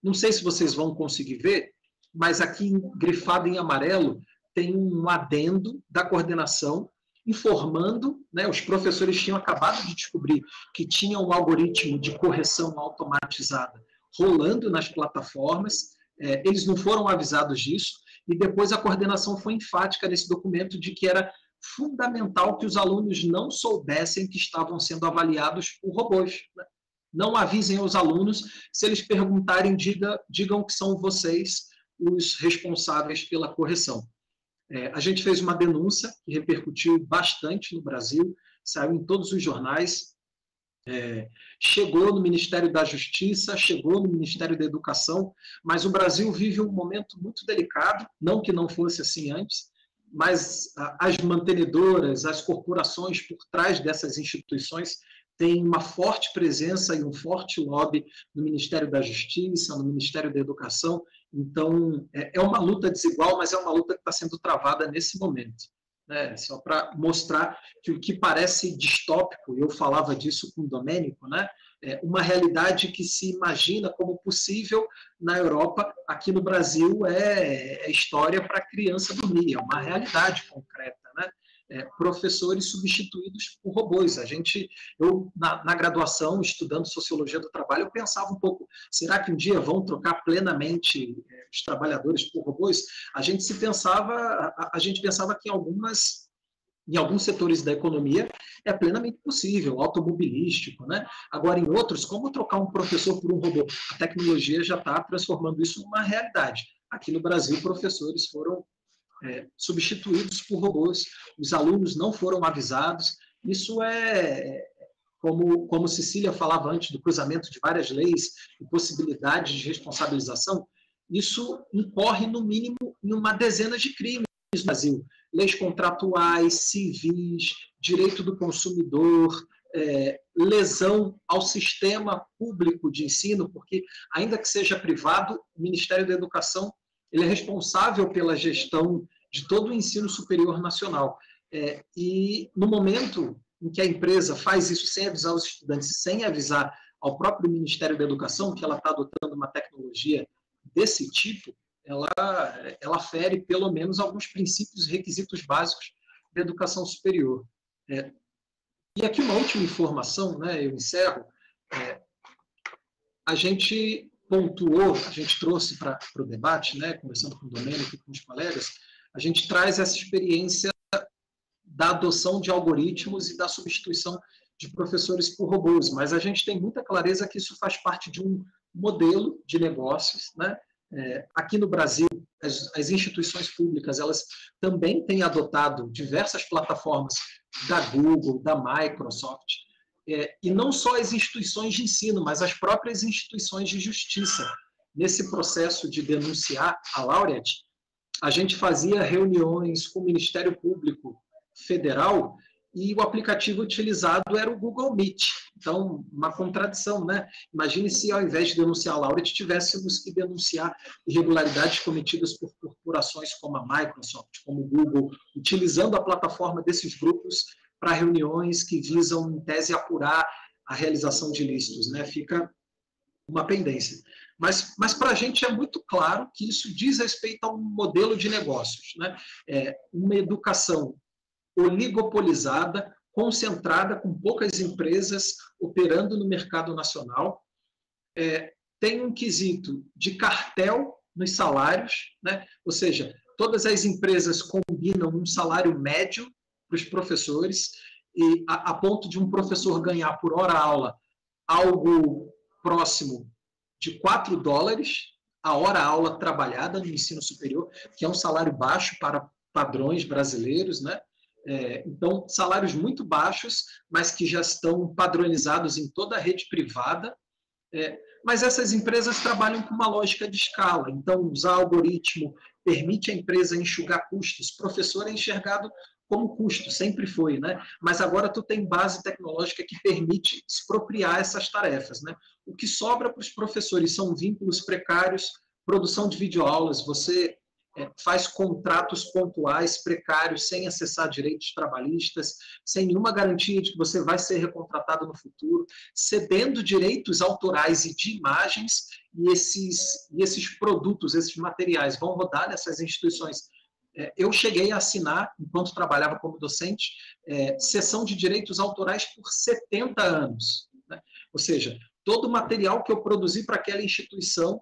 não sei se vocês vão conseguir ver, mas aqui grifado em amarelo tem um adendo da coordenação informando, né, os professores tinham acabado de descobrir que tinha um algoritmo de correção automatizada rolando nas plataformas, é, eles não foram avisados disso, e depois a coordenação foi enfática nesse documento de que era fundamental que os alunos não soubessem que estavam sendo avaliados por robôs. Né? Não avisem os alunos. Se eles perguntarem, diga, digam que são vocês os responsáveis pela correção. É, a gente fez uma denúncia que repercutiu bastante no Brasil, saiu em todos os jornais, é, chegou no Ministério da Justiça, chegou no Ministério da Educação, mas o Brasil vive um momento muito delicado, não que não fosse assim antes, mas as mantenedoras, as corporações por trás dessas instituições tem uma forte presença e um forte lobby no Ministério da Justiça, no Ministério da Educação. Então, é, é uma luta desigual, mas é uma luta que está sendo travada nesse momento. Né? Só para mostrar que o que parece distópico, eu falava disso com o Domênico, né? é uma realidade que se imagina como possível na Europa, aqui no Brasil é, é história para criança dormir, é uma realidade concreta. É, professores substituídos por robôs. A gente, eu na, na, graduação, estudando sociologia do trabalho, eu pensava um pouco: será que um dia vão trocar plenamente é, os trabalhadores por robôs? A gente se pensava, a, a gente pensava que em algumas em alguns setores da economia é plenamente possível, automobilístico, né? Agora, em outros, como trocar um professor por um robô? A tecnologia já está transformando isso numa realidade. Aqui no Brasil, professores foram é, substituídos por robôs, os alunos não foram avisados. Isso é, como, como Cecília falava antes, do cruzamento de várias leis e possibilidades de responsabilização, isso incorre, no mínimo, em uma dezena de crimes no Brasil. Leis contratuais, civis, direito do consumidor, é, lesão ao sistema público de ensino, porque, ainda que seja privado, o Ministério da Educação ele é responsável pela gestão de todo o ensino superior nacional. É, e no momento em que a empresa faz isso sem avisar os estudantes, sem avisar ao próprio Ministério da Educação que ela está adotando uma tecnologia desse tipo, ela, ela fere pelo menos alguns princípios e requisitos básicos da educação superior. É, e aqui uma última informação, né, eu encerro. É, a gente pontuou, a gente trouxe para o debate, né, conversando com o Domênico e com os colegas, a gente traz essa experiência da adoção de algoritmos e da substituição de professores por robôs, mas a gente tem muita clareza que isso faz parte de um modelo de negócios, né? É, aqui no Brasil, as, as, instituições públicas elas também têm adotado diversas plataformas da Google, da Microsoft, é, e não só as instituições de ensino, mas as próprias instituições de justiça. Nesse processo de denunciar a Laureate, a gente fazia reuniões com o Ministério Público Federal e o aplicativo utilizado era o Google Meet. Então, uma contradição, né? Imagine se ao invés de denunciar a Laureate, tivéssemos que denunciar irregularidades cometidas por corporações como a Microsoft, como o Google, utilizando a plataforma desses grupos para reuniões que visam, em tese, apurar a realização de ilícitos, né? Fica uma pendência. Mas, mas para a gente é muito claro que isso diz respeito a um modelo de negócios, né? É uma educação oligopolizada, concentrada, com poucas empresas operando no mercado nacional. É, tem um quesito de cartel nos salários, né? ou seja, todas as empresas combinam um salário médio para os professores, e a, a ponto de um professor ganhar por hora aula algo próximo de 4 dólares a hora aula trabalhada no ensino superior, que é um salário baixo para padrões brasileiros, né? É, então, salários muito baixos, mas que já estão padronizados em toda a rede privada. É, mas essas empresas trabalham com uma lógica de escala. Então, usar algoritmo permite à empresa enxugar custos. Professor é enxergado como custo, sempre foi, né? Mas agora tu tem base tecnológica que permite expropriar essas tarefas, né? O que sobra para os professores são vínculos precários, produção de videoaulas, você é, faz contratos pontuais, precários, sem acessar direitos trabalhistas, sem nenhuma garantia de que você vai ser recontratado no futuro, cedendo direitos autorais e de imagens, e esses, e esses produtos, esses materiais vão rodar nessas instituições. É, eu cheguei a assinar, enquanto trabalhava como docente, é, sessão de direitos autorais por 70 anos. Né? Ou seja, todo o material que eu produzi para aquela instituição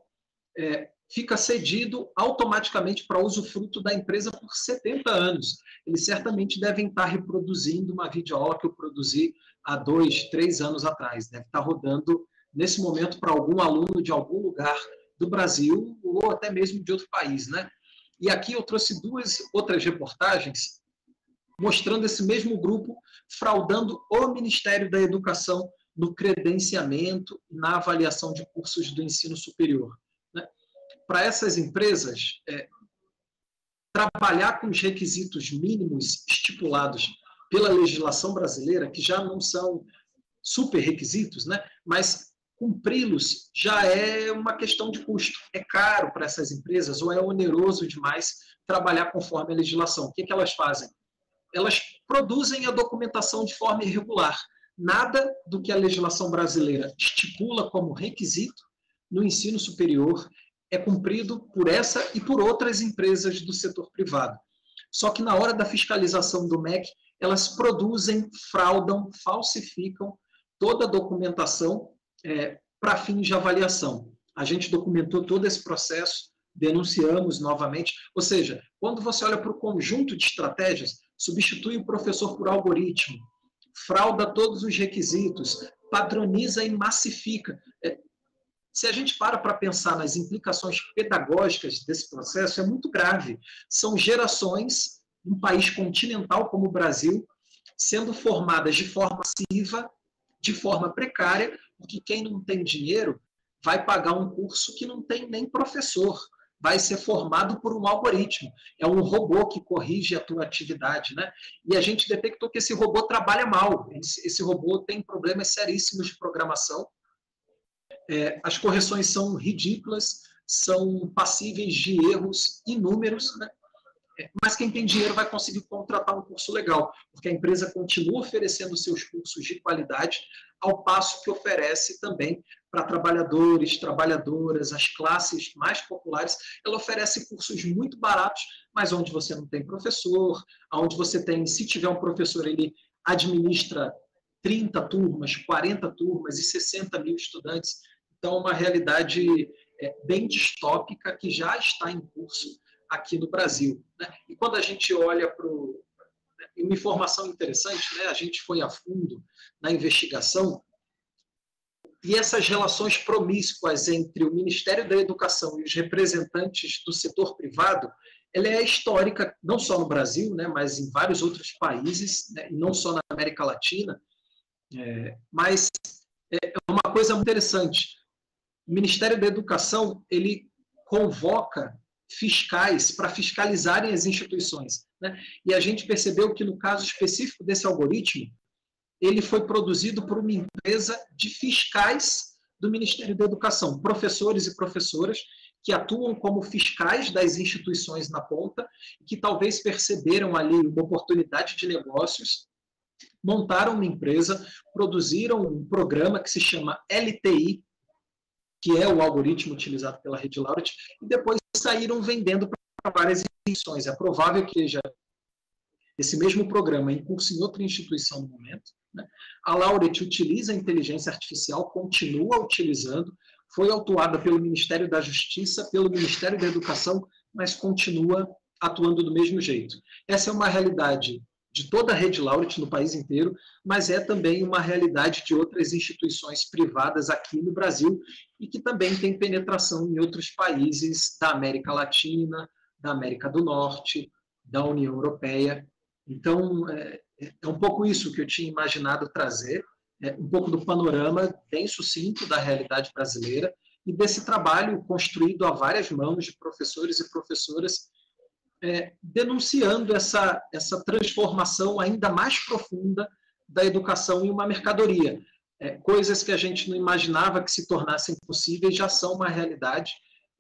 é, fica cedido automaticamente para usufruto da empresa por 70 anos. Eles certamente devem estar reproduzindo uma videoaula que eu produzi há dois, três anos atrás. Deve estar rodando nesse momento para algum aluno de algum lugar do Brasil ou até mesmo de outro país, né? E aqui eu trouxe duas outras reportagens mostrando esse mesmo grupo fraudando o Ministério da Educação no credenciamento e na avaliação de cursos do ensino superior para essas empresas é, trabalhar com os requisitos mínimos estipulados pela legislação brasileira, que já não são super requisitos, né? mas cumpri-los já é uma questão de custo. É caro para essas empresas ou é oneroso demais trabalhar conforme a legislação. O que, é que elas fazem? Elas produzem a documentação de forma irregular. Nada do que a legislação brasileira estipula como requisito no ensino superior é cumprido por essa e por outras empresas do setor privado. Só que na hora da fiscalização do MEC, elas produzem, fraudam, falsificam toda a documentação é, para fins de avaliação. A gente documentou todo esse processo, denunciamos novamente. Ou seja, quando você olha para o conjunto de estratégias, substitui o professor por algoritmo, frauda todos os requisitos, padroniza e massifica. É, se a gente para para pensar nas implicações pedagógicas desse processo, é muito grave. São gerações, um país continental como o Brasil, sendo formadas de forma passiva, de forma precária, porque quem não tem dinheiro vai pagar um curso que não tem nem professor, vai ser formado por um algoritmo. É um robô que corrige a tua atividade, né? E a gente detectou que esse robô trabalha mal. Esse, esse robô tem problemas seríssimos de programação é, as correções são ridículas, são passíveis de erros inúmeros, né? É, mas quem tem dinheiro vai conseguir contratar um curso legal, porque a empresa continua oferecendo seus cursos de qualidade, ao passo que oferece também para trabalhadores, trabalhadoras, as classes mais populares, ela oferece cursos muito baratos, mas onde você não tem professor, onde você tem, se tiver um professor, ele administra 30 turmas, 40 turmas e 60 mil estudantes. Então, uma realidade é, bem distópica que já está em curso aqui no Brasil. Né? E quando a gente olha para uma informação interessante, né? a gente foi a fundo na investigação e essas relações promíscuas entre o Ministério da Educação e os representantes do setor privado, ela é histórica não só no Brasil, né, mas em vários outros países, né, não só na América Latina. É, mas é uma coisa interessante. O Ministério da Educação ele convoca fiscais para fiscalizarem as instituições. Né? E a gente percebeu que no caso específico desse algoritmo, ele foi produzido por uma empresa de fiscais do Ministério da Educação, professores e professoras que atuam como fiscais das instituições na ponta, que talvez perceberam ali uma oportunidade de negócios, montaram uma empresa, produziram um programa que se chama LTI, que é o algoritmo utilizado pela Rede Laureate, e depois saíram vendendo para várias instituições. É provável que seja esse mesmo programa em curso em outra instituição no momento, né? A Lauret utiliza a inteligência artificial, continua utilizando, foi autuada pelo Ministério da Justiça, pelo Ministério da Educação, mas continua atuando do mesmo jeito. Essa é uma realidade de toda a rede Lauret no país inteiro, mas é também uma realidade de outras instituições privadas aqui no Brasil e que também tem penetração em outros países da América Latina, da América do Norte, da União Europeia. Então, é, é um pouco isso que eu tinha imaginado trazer, é um pouco do panorama bem sucinto da realidade brasileira e desse trabalho construído a várias mãos de professores e professoras é, denunciando essa, essa transformação ainda mais profunda da educação em uma mercadoria. É, coisas que a gente não imaginava que se tornassem possíveis já são uma realidade,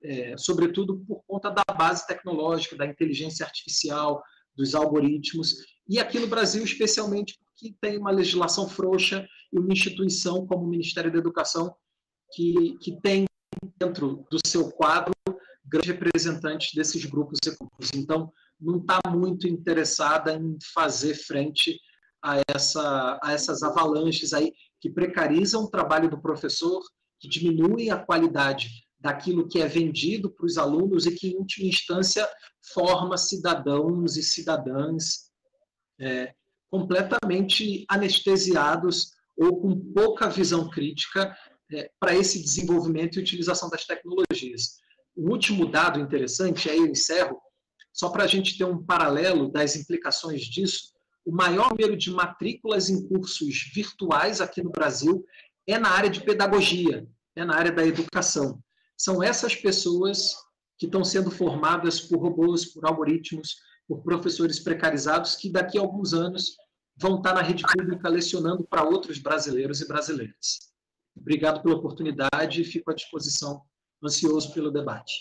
é, sobretudo por conta da base tecnológica, da inteligência artificial, dos algoritmos, e aqui no Brasil, especialmente, porque tem uma legislação frouxa e uma instituição como o Ministério da Educação que, que tem dentro do seu quadro grandes representantes desses grupos econômicos. Então, não está muito interessada em fazer frente a, essa, a essas avalanches aí que precarizam o trabalho do professor, que diminuem a qualidade daquilo que é vendido para os alunos e que, em última instância, forma cidadãos e cidadãs é, completamente anestesiados ou com pouca visão crítica é, para esse desenvolvimento e utilização das tecnologias. O último dado interessante, aí eu encerro, só para a gente ter um paralelo das implicações disso, o maior número de matrículas em cursos virtuais aqui no Brasil é na área de pedagogia, é na área da educação. São essas pessoas que estão sendo formadas por robôs, por algoritmos, por professores precarizados que daqui a alguns anos vão estar na rede pública lecionando para outros brasileiros e brasileiras. Obrigado pela oportunidade e fico à disposição, ansioso pelo debate.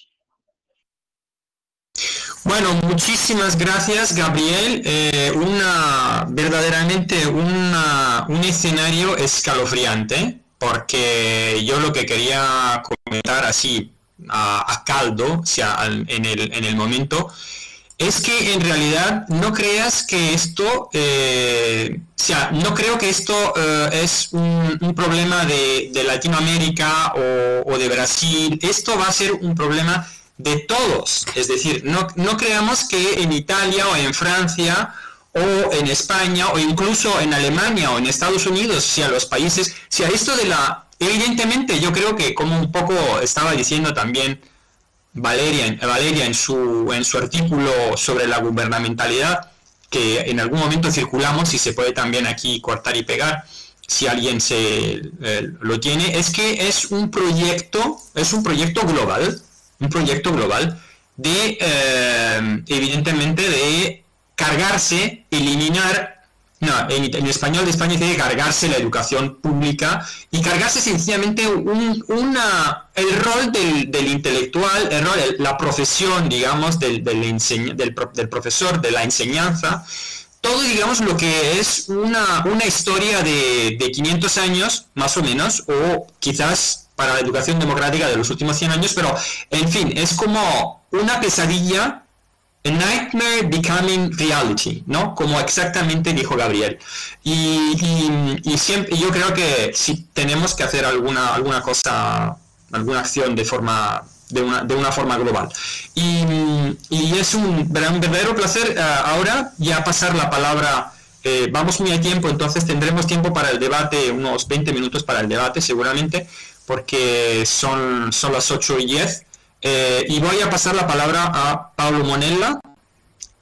Bueno, muchísimas gracias, Gabriel. Eh, una verdaderamente una, un escenario escalofriante, porque yo lo que quería comentar así a, a caldo, o sea, en el, en el momento, es que en realidad no creas que esto, eh, sea, no creo que esto eh, es un, problema de, Latinoamérica o, de Brasil, esto va a ser un problema de todos, es decir, no, no creamos que en Italia o en Francia o en España o incluso en Alemania o en Estados Unidos, o sea, los países, sea, esto de la, evidentemente yo creo que como un poco estaba diciendo también, Valeria, Valeria en, su, en su artículo sobre la gubernamentalidad, que en algún momento circulamos y se puede también aquí cortar y pegar si alguien se eh, lo tiene, es que es un proyecto, es un proyecto global, un proyecto global de eh, evidentemente de cargarse, eliminar no, en, español de España dice cargarse la educación pública y cargarse sencillamente un, una, el rol del, intelectual, el rol, la profesión, digamos, del, del, del, profesor, de la enseñanza, todo, digamos, lo que es una, una historia de, de 500 años, más o menos, o quizás para la educación democrática de los últimos 100 años, pero, en fin, es como una pesadilla A nightmare becoming reality, ¿no? Como exactamente dijo Gabriel. Y, y, siempre, yo creo que si tenemos que hacer alguna, alguna cosa alguna acción de forma de una, de una forma global. Y, y es un, verdadero placer ahora ya pasar la palabra. vamos muy a tiempo, entonces tendremos tiempo para el debate, unos 20 minutos para el debate seguramente, porque son, son las 8 y 10. Y voy a pasar la palabra a Pablo Monella,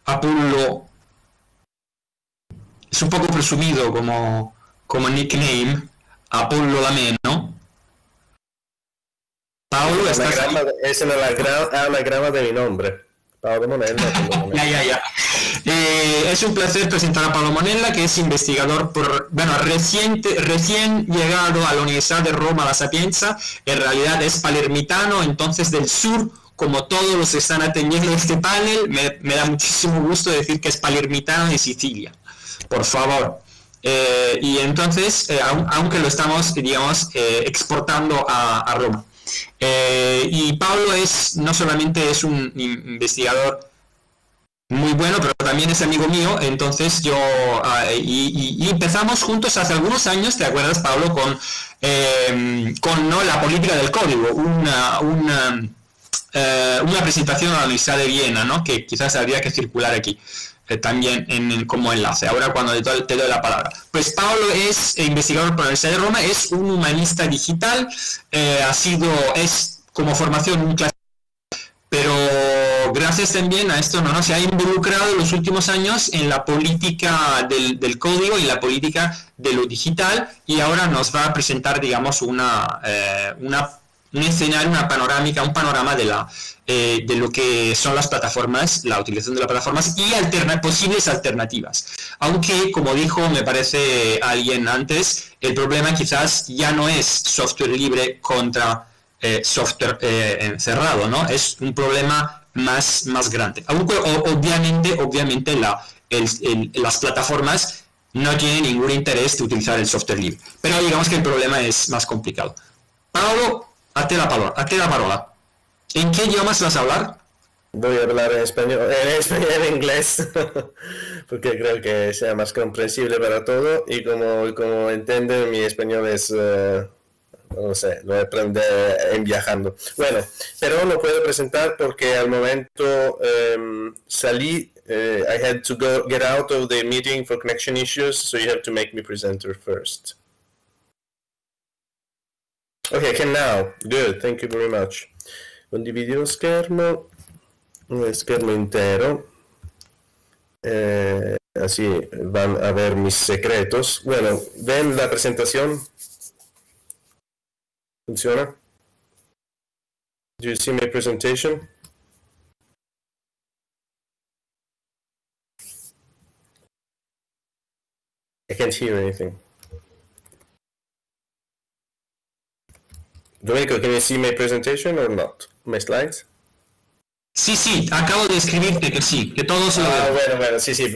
Apullo es un poco presumido como, como nickname, Apollo Lameno. Paulo es es el anagrama de mi nombre. Monella. ya, ya, ya. Eh, es un placer presentar a Pablo Monella, que es investigador por, bueno, reciente, recién llegado a la Universidad de Roma La Sapienza, en realidad es palermitano, entonces del sur, como todos los que están atendiendo este panel, me, da muchísimo gusto decir que es palermitano de Sicilia por favor. Eh, y entonces, eh, aunque lo estamos, digamos, exportando a, Roma. Y Pablo es, no solamente es un investigador muy bueno, pero también es amigo mío, entonces yo, ah, y, empezamos juntos hace algunos años, ¿te acuerdas, Pablo, con, con ¿no? la política del código, una, una, una presentación a la Universidad de Viena, ¿no? que quizás habría que circular aquí. También en, como enlace. Ahora cuando te, doy la palabra. Pues Pablo es investigador por la Universidad de Roma, es un humanista digital, eh, ha sido, es como formación un clase, pero gracias también a esto no, no se ha involucrado en los últimos años en la política del, código y la política de lo digital y ahora nos va a presentar digamos una, eh, una un escenario, una panorámica, un panorama de, la, eh, de lo que son las plataformas, la utilización de las plataformas y posibles alternativas. Aunque, como dijo, me parece alguien antes, el problema quizás ya no es software libre contra eh, software eh, cerrado, ¿no? Es un problema más, más grande. Aunque obviamente, obviamente la, las plataformas no tienen ningún interés de utilizar el software libre. Pero digamos que el problema es más complicado. Pablo, a ti la palabra. A la palabra. ¿En qué idiomas vas a hablar? Voy a hablar en español, en español, en inglés, porque creo que sea más comprensible para todo y como, como entienden, mi español es, uh, no sé, lo aprendí en viajando. Bueno, pero lo puedo presentar porque al momento um, salí, uh, I had to go get out of the meeting for connection issues, so you have to make me presenter first. Ok, can now. Good, thank you very much. Condivido lo schermo, schermo intero. Eh, así van a ver mis secretos. Bueno, ven la presentación. ¿Funciona? Do you see my presentation? I can't hear anything. Domenico, can you see my presentation or not? My slides? Sí, sí, acabo de escribirte que sí, que todos lo Ah, bueno, bueno, sí, sí,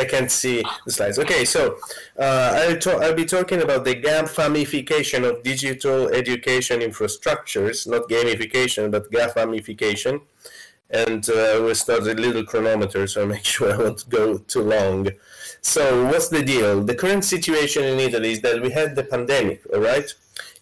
I can't see the slides. Okay, so uh, I'll, I'll be talking about the GAFAmification of digital education infrastructures, not gamification, but GAFAmification. And uh, we'll start a little chronometer, so I'll make sure I won't go too long. So what's the deal? The current situation in Italy is that we had the pandemic, all right?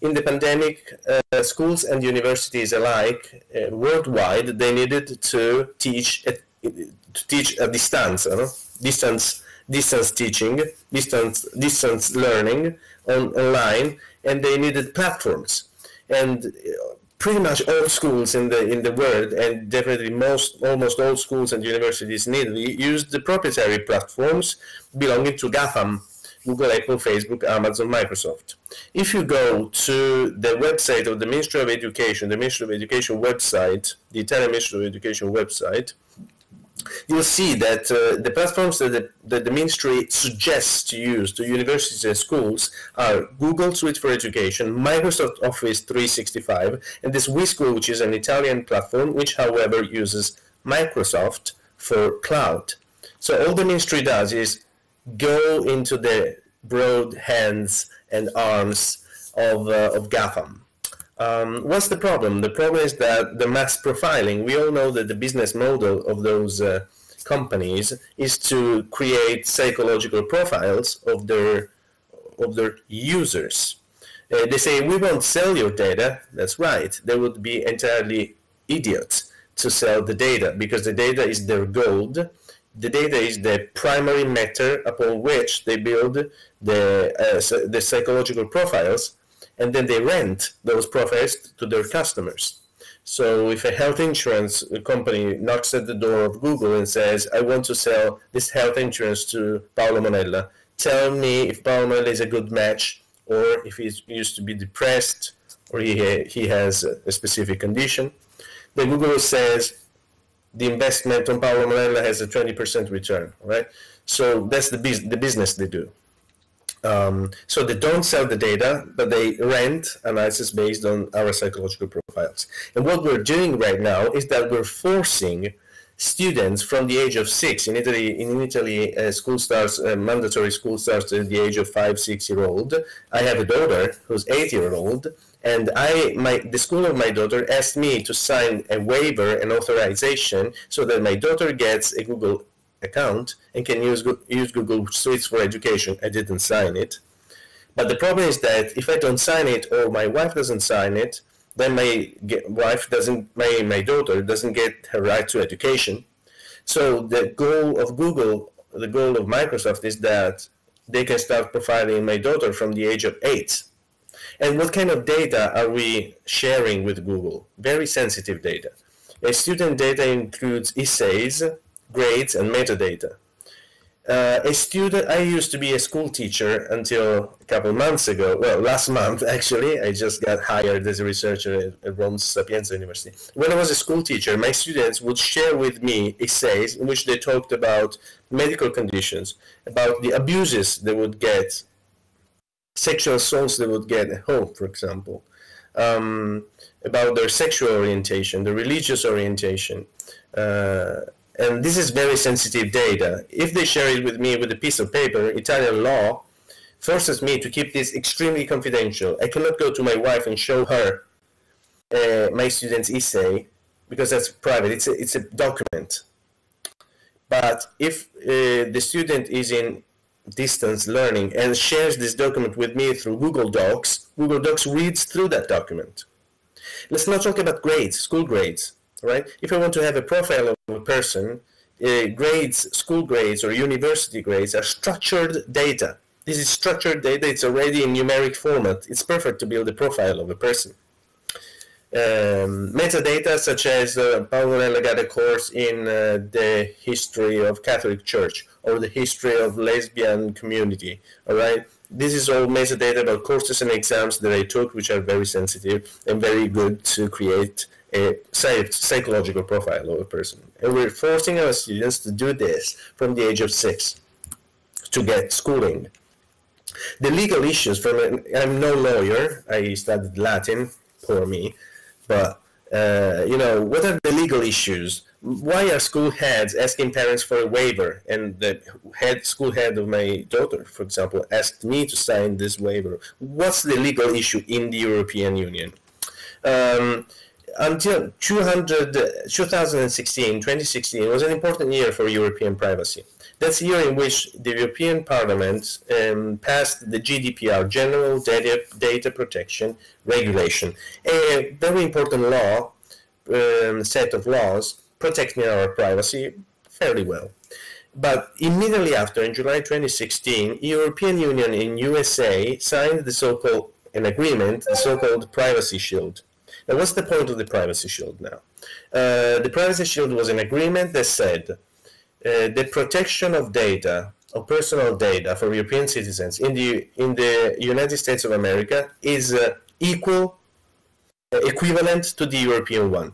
In the pandemic, uh, schools and universities alike uh, worldwide they needed to teach at, to teach at distance, uh, distance distance teaching, distance distance learning on online, and they needed platforms. And uh, pretty much all schools in the in the world, and definitely most almost all schools and universities Italy, used the proprietary platforms belonging to GAFAM Google, Apple, Facebook, Amazon, Microsoft. If you go to the website of the Ministry of Education, the Ministry of Education website, the Italian Ministry of Education website, you'll see that uh, the platforms that the, that the ministry suggests to use to universities and schools are Google Suite for Education, Microsoft Office 365, and this WeSchool, which is an Italian platform, which, however, uses Microsoft for cloud. So all the ministry does is go into the broad hands and arms of, uh, of GAFAM. Um, what's the problem? The problem is that the mass profiling, we all know that the business model of those uh, companies is to create psychological profiles of their, of their users. Uh, they say, we won't sell your data. That's right. They would be entirely idiots to sell the data because the data is their gold. The data is the primary matter upon which they build the, uh, the psychological profiles, and then they rent those profiles to their customers. So if a health insurance company knocks at the door of Google and says, I want to sell this health insurance to Paolo Monella, tell me if Paolo Monella is a good match or if he used to be depressed or he, he has a specific condition. Then Google says the investment on Paolo Morella has a 20% return, right? So that's the, bus- the business they do. Um, so they don't sell the data, but they rent analysis based on our psychological profiles. And what we're doing right now is that we're forcing students from the age of six in Italy. In Italy, uh, school starts uh, mandatory school starts at the age of five, six year old. I have a daughter who's eight year old, and I my the school of my daughter asked me to sign a waiver and authorization so that my daughter gets a Google account and can use use Google Suites for Education. I didn't sign it, but the problem is that if I don't sign it or my wife doesn't sign it, then my wife doesn't, my, my daughter doesn't get her right to education. So the goal of Google, the goal of Microsoft is that they can start profiling my daughter from the age of eight. And what kind of data are we sharing with Google? Very sensitive data. A student data includes essays, grades, and metadata uh, a student i used to be a school teacher until a couple months ago well last month actually i just got hired as a researcher at, at rome's sapienza university when i was a school teacher my students would share with me essays in which they talked about medical conditions about the abuses they would get sexual assaults they would get at home for example um, about their sexual orientation their religious orientation uh, and this is very sensitive data. If they share it with me with a piece of paper, Italian law forces me to keep this extremely confidential. I cannot go to my wife and show her uh, my student's essay because that's private. It's a, it's a document. But if uh, the student is in distance learning and shares this document with me through Google Docs, Google Docs reads through that document. Let's not talk about grades, school grades right? If I want to have a profile of a person, uh, grades, school grades or university grades are structured data. This is structured data, it's already in numeric format. It's perfect to build a profile of a person. Um, metadata such as uh, Paolo a course in uh, the history of Catholic Church or the history of lesbian community, all right? This is all metadata about courses and exams that I took, which are very sensitive and very good to create a psychological profile of a person. And we're forcing our students to do this from the age of six to get schooling. The legal issues from I'm no lawyer. I studied Latin, poor me, but uh, you know what are the legal issues? Why are school heads asking parents for a waiver? And the head school head of my daughter, for example, asked me to sign this waiver. What's the legal issue in the European Union? Um, until 200, 2016, 2016 was an important year for European privacy. That's the year in which the European Parliament um, passed the GDPR, General Data, Data Protection Regulation, a very important law, um, set of laws protecting our privacy fairly well. But immediately after, in July 2016, European Union and USA signed the so-called an agreement, the so-called Privacy Shield. Now, what's the point of the Privacy Shield now? Uh, the Privacy Shield was an agreement that said uh, the protection of data, of personal data for European citizens in the, in the United States of America is uh, equal, uh, equivalent to the European one.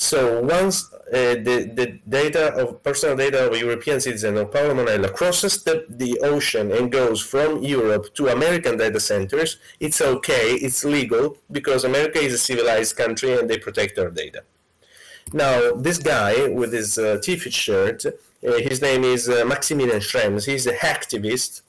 So once uh, the, the data of personal data of European citizen of Paolo Monella crosses the, the ocean and goes from Europe to American data centers, it's okay, it's legal, because America is a civilized country and they protect our data. Now, this guy with his uh, t-shirt shirt, uh, his name is uh, Maximilian Schrems, he's a hacktivist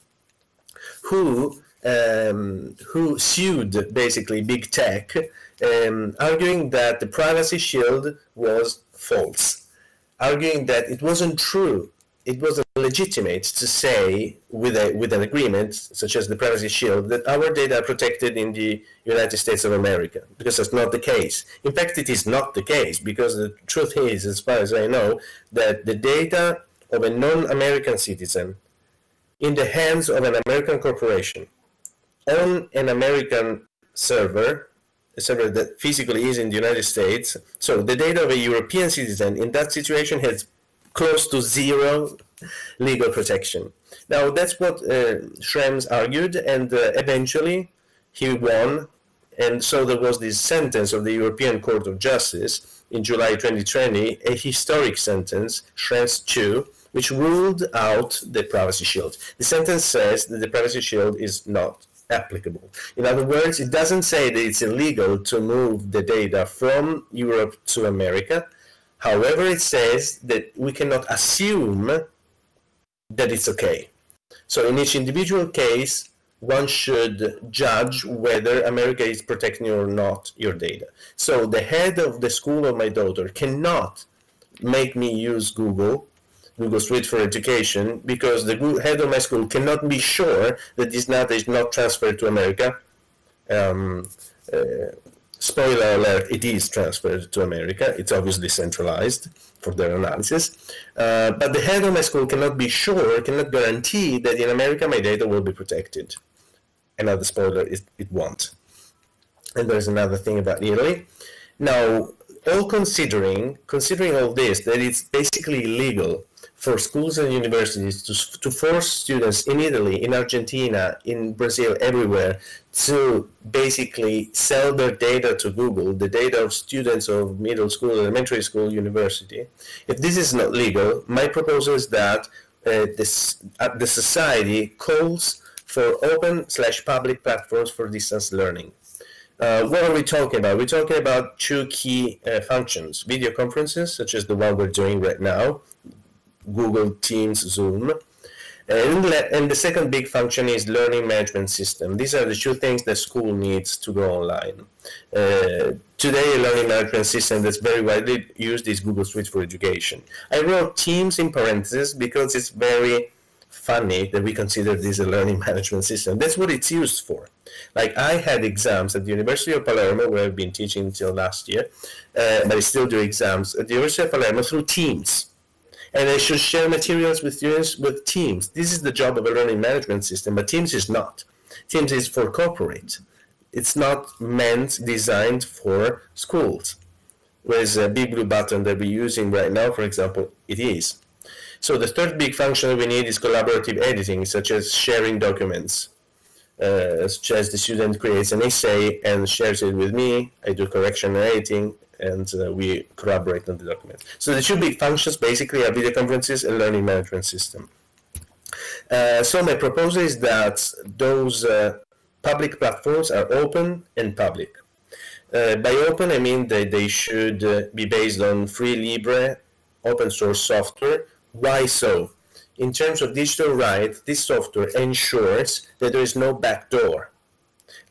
who um, who sued basically big tech um, arguing that the privacy shield was false, arguing that it wasn't true. It was legitimate to say with a with an agreement such as the privacy shield that our data are protected in the United States of America. Because that's not the case. In fact, it is not the case because the truth is, as far as I know, that the data of a non-American citizen in the hands of an American corporation on an American server, that physically is in the United States. So the data of a European citizen in that situation has close to zero legal protection. Now that's what uh, Schrems argued, and uh, eventually he won. And so there was this sentence of the European Court of Justice in July 2020, a historic sentence, Schrems 2, which ruled out the privacy shield. The sentence says that the privacy shield is not applicable. In other words, it doesn't say that it's illegal to move the data from Europe to America. However, it says that we cannot assume that it's okay. So in each individual case, one should judge whether America is protecting or not your data. So the head of the school of my daughter cannot make me use Google, Google Suite for Education, because the head of my school cannot be sure that this data is not transferred to America. Um, uh, spoiler alert, it is transferred to America. It's obviously centralized for their analysis. Uh, but the head of my school cannot be sure, cannot guarantee that in America my data will be protected. Another spoiler is it won't. And there's another thing about Italy. Now, all considering, considering all this, that it's basically illegal for schools and universities to, to force students in Italy, in Argentina, in Brazil, everywhere, to basically sell their data to Google, the data of students of middle school, elementary school, university. If this is not legal, my proposal is that uh, this, uh, the society calls for open slash public platforms for distance learning. Uh, what are we talking about? We're talking about two key uh, functions, video conferences, such as the one we're doing right now, Google Teams, Zoom. And, and the second big function is learning management system. These are the two things that school needs to go online. Uh, today, a learning management system that's very widely used is Google Suite for Education. I wrote Teams in parentheses because it's very funny that we consider this a learning management system. That's what it's used for. Like I had exams at the University of Palermo, where I've been teaching until last year, uh, but I still do exams at the University of Palermo through Teams and they should share materials with students with Teams. This is the job of a learning management system, but Teams is not. Teams is for corporate. It's not meant, designed for schools. Whereas a big blue button that we're using right now, for example, it is. So the third big function we need is collaborative editing, such as sharing documents. Uh, such as the student creates an essay and shares it with me, I do correction and editing, and uh, we collaborate on the document. So the two big functions basically are video conferences and learning management system. Uh, so my proposal is that those uh, public platforms are open and public. Uh, by open, I mean that they should uh, be based on free libre, open source software. Why so? In terms of digital rights, this software ensures that there is no backdoor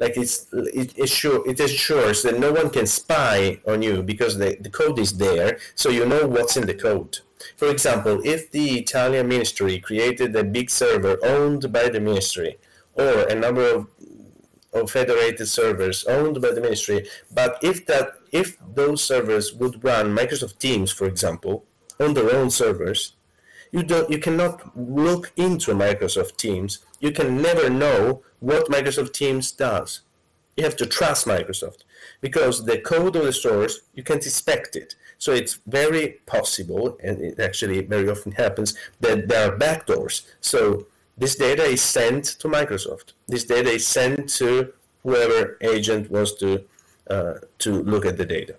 like it's it, it, sure, it ensures that no one can spy on you because the, the code is there so you know what's in the code. For example if the italian ministry created a big server owned by the ministry or a number of of federated servers owned by the ministry but if that if those servers would run microsoft teams for example on their own servers you don't you cannot look into microsoft teams. You can never know what Microsoft Teams does. You have to trust Microsoft because the code of the source, you can't inspect it. So it's very possible, and it actually very often happens, that there are backdoors. So this data is sent to Microsoft. This data is sent to whoever agent wants to uh, to look at the data.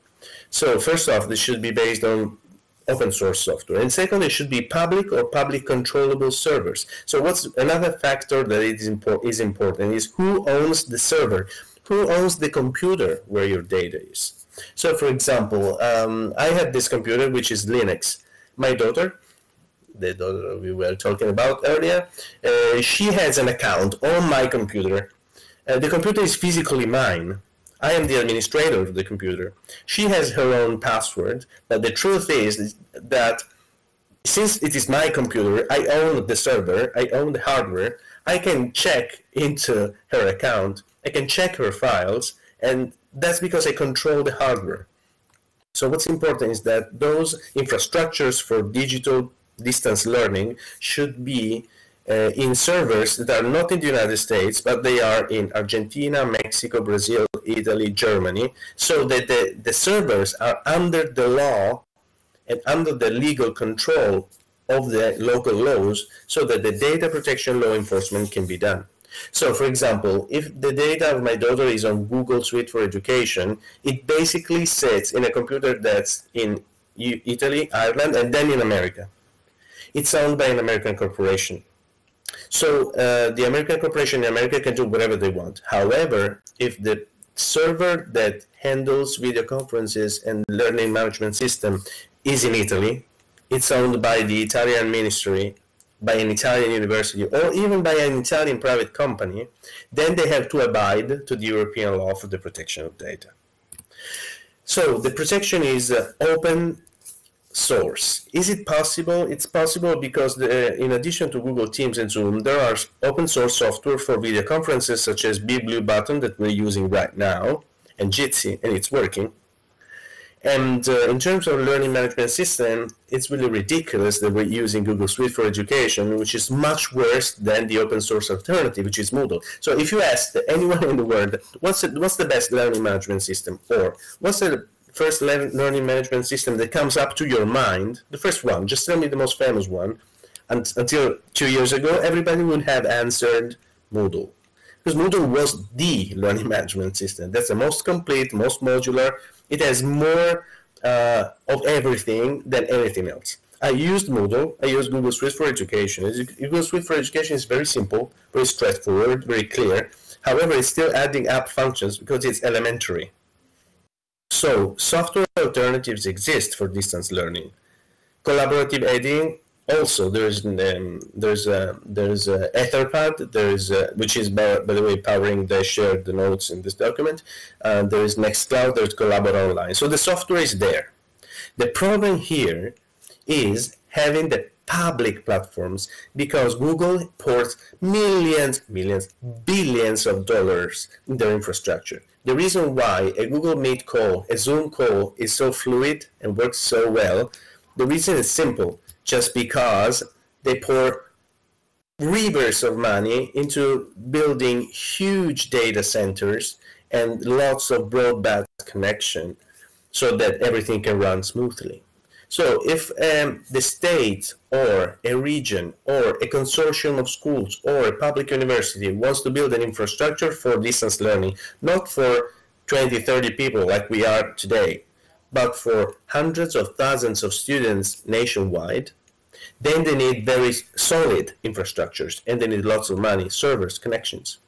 So first off, this should be based on open source software. And second, it should be public or public controllable servers. So what's another factor that is, is important is who owns the server, who owns the computer where your data is. So for example, um, I have this computer which is Linux. My daughter, the daughter we were talking about earlier, uh, she has an account on my computer. Uh, the computer is physically mine I am the administrator of the computer. She has her own password, but the truth is that since it is my computer, I own the server, I own the hardware, I can check into her account, I can check her files, and that's because I control the hardware. So what's important is that those infrastructures for digital distance learning should be Uh, in servers that are not in the United States, but they are in Argentina, Mexico, Brazil, Italy, Germany, so that the, the servers are under the law and under the legal control of the local laws so that the data protection law enforcement can be done. So, for example, if the data of my daughter is on Google Suite for Education, it basically sits in a computer that's in Italy, Ireland, and then in America. It's owned by an American corporation. So uh, the American corporation in America can do whatever they want. However, if the server that handles video conferences and learning management system is in Italy, it's owned by the Italian ministry, by an Italian university, or even by an Italian private company, then they have to abide to the European law for the protection of data. So the protection is uh, open source. Is it possible? It's possible because the, in addition to Google Teams and Zoom, there are open source software for video conferences such as Blue Button that we're using right now, and Jitsi, and it's working. And uh, in terms of learning management system, it's really ridiculous that we're using Google Suite for Education, which is much worse than the open source alternative, which is Moodle. So if you ask anyone in the world, what's the, what's the best learning management system, or what's the first learning management system that comes up to your mind, the first one, just tell me the most famous one, and until two years ago, everybody would have answered Moodle. Because Moodle was the learning management system. That's the most complete, most modular, it has more uh, of everything than anything else. I used Moodle. I used Google Suite for Education. Google Suite for Education is very simple, very straightforward, very clear. However, it's still adding app functions because it's elementary. So, software alternatives exist for distance learning. Collaborative editing also there's um, there's a there's a etherpad there's a, which is by, by, the way powering the shared notes in this document uh, there is nextcloud there's collabora online. So the software is there. The problem here is having the public platforms because google ports millions millions billions of dollars in their infrastructure the reason why a google meet call a zoom call is so fluid and works so well the reason is simple just because they pour rivers of money into building huge data centers and lots of broadband connection so that everything can run smoothly. So if um, the state or a region or a consortium of schools or a public university wants to build an infrastructure for distance learning, not for 20, 30 people like we are today, but for hundreds of thousands of students nationwide, then they need very solid infrastructures and they need lots of money, servers, connections.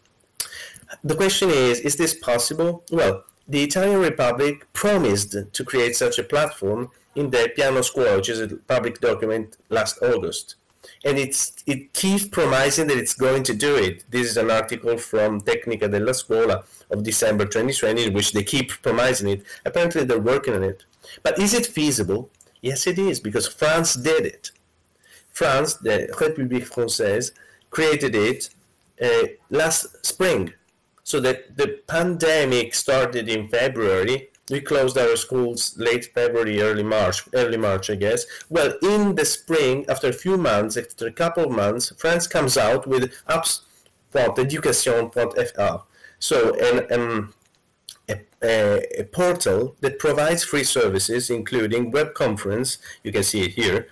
The question is, is this possible? Well, the Italian Republic promised to create such a platform in the Piano Scuola, which is a public document last August. And it's, it keeps promising that it's going to do it. This is an article from Tecnica della Scuola of December 2020, in which they keep promising it. Apparently, they're working on it. But is it feasible? Yes, it is, because France did it. France, the République Française, created it uh, last spring. So that the pandemic started in February. We closed our schools late February, early March, early March, I guess. Well, in the spring, after a few months, after a couple of months, France comes out with apps.education.fr. So, an, um, a, a, a, portal that provides free services, including web conference, you can see it here,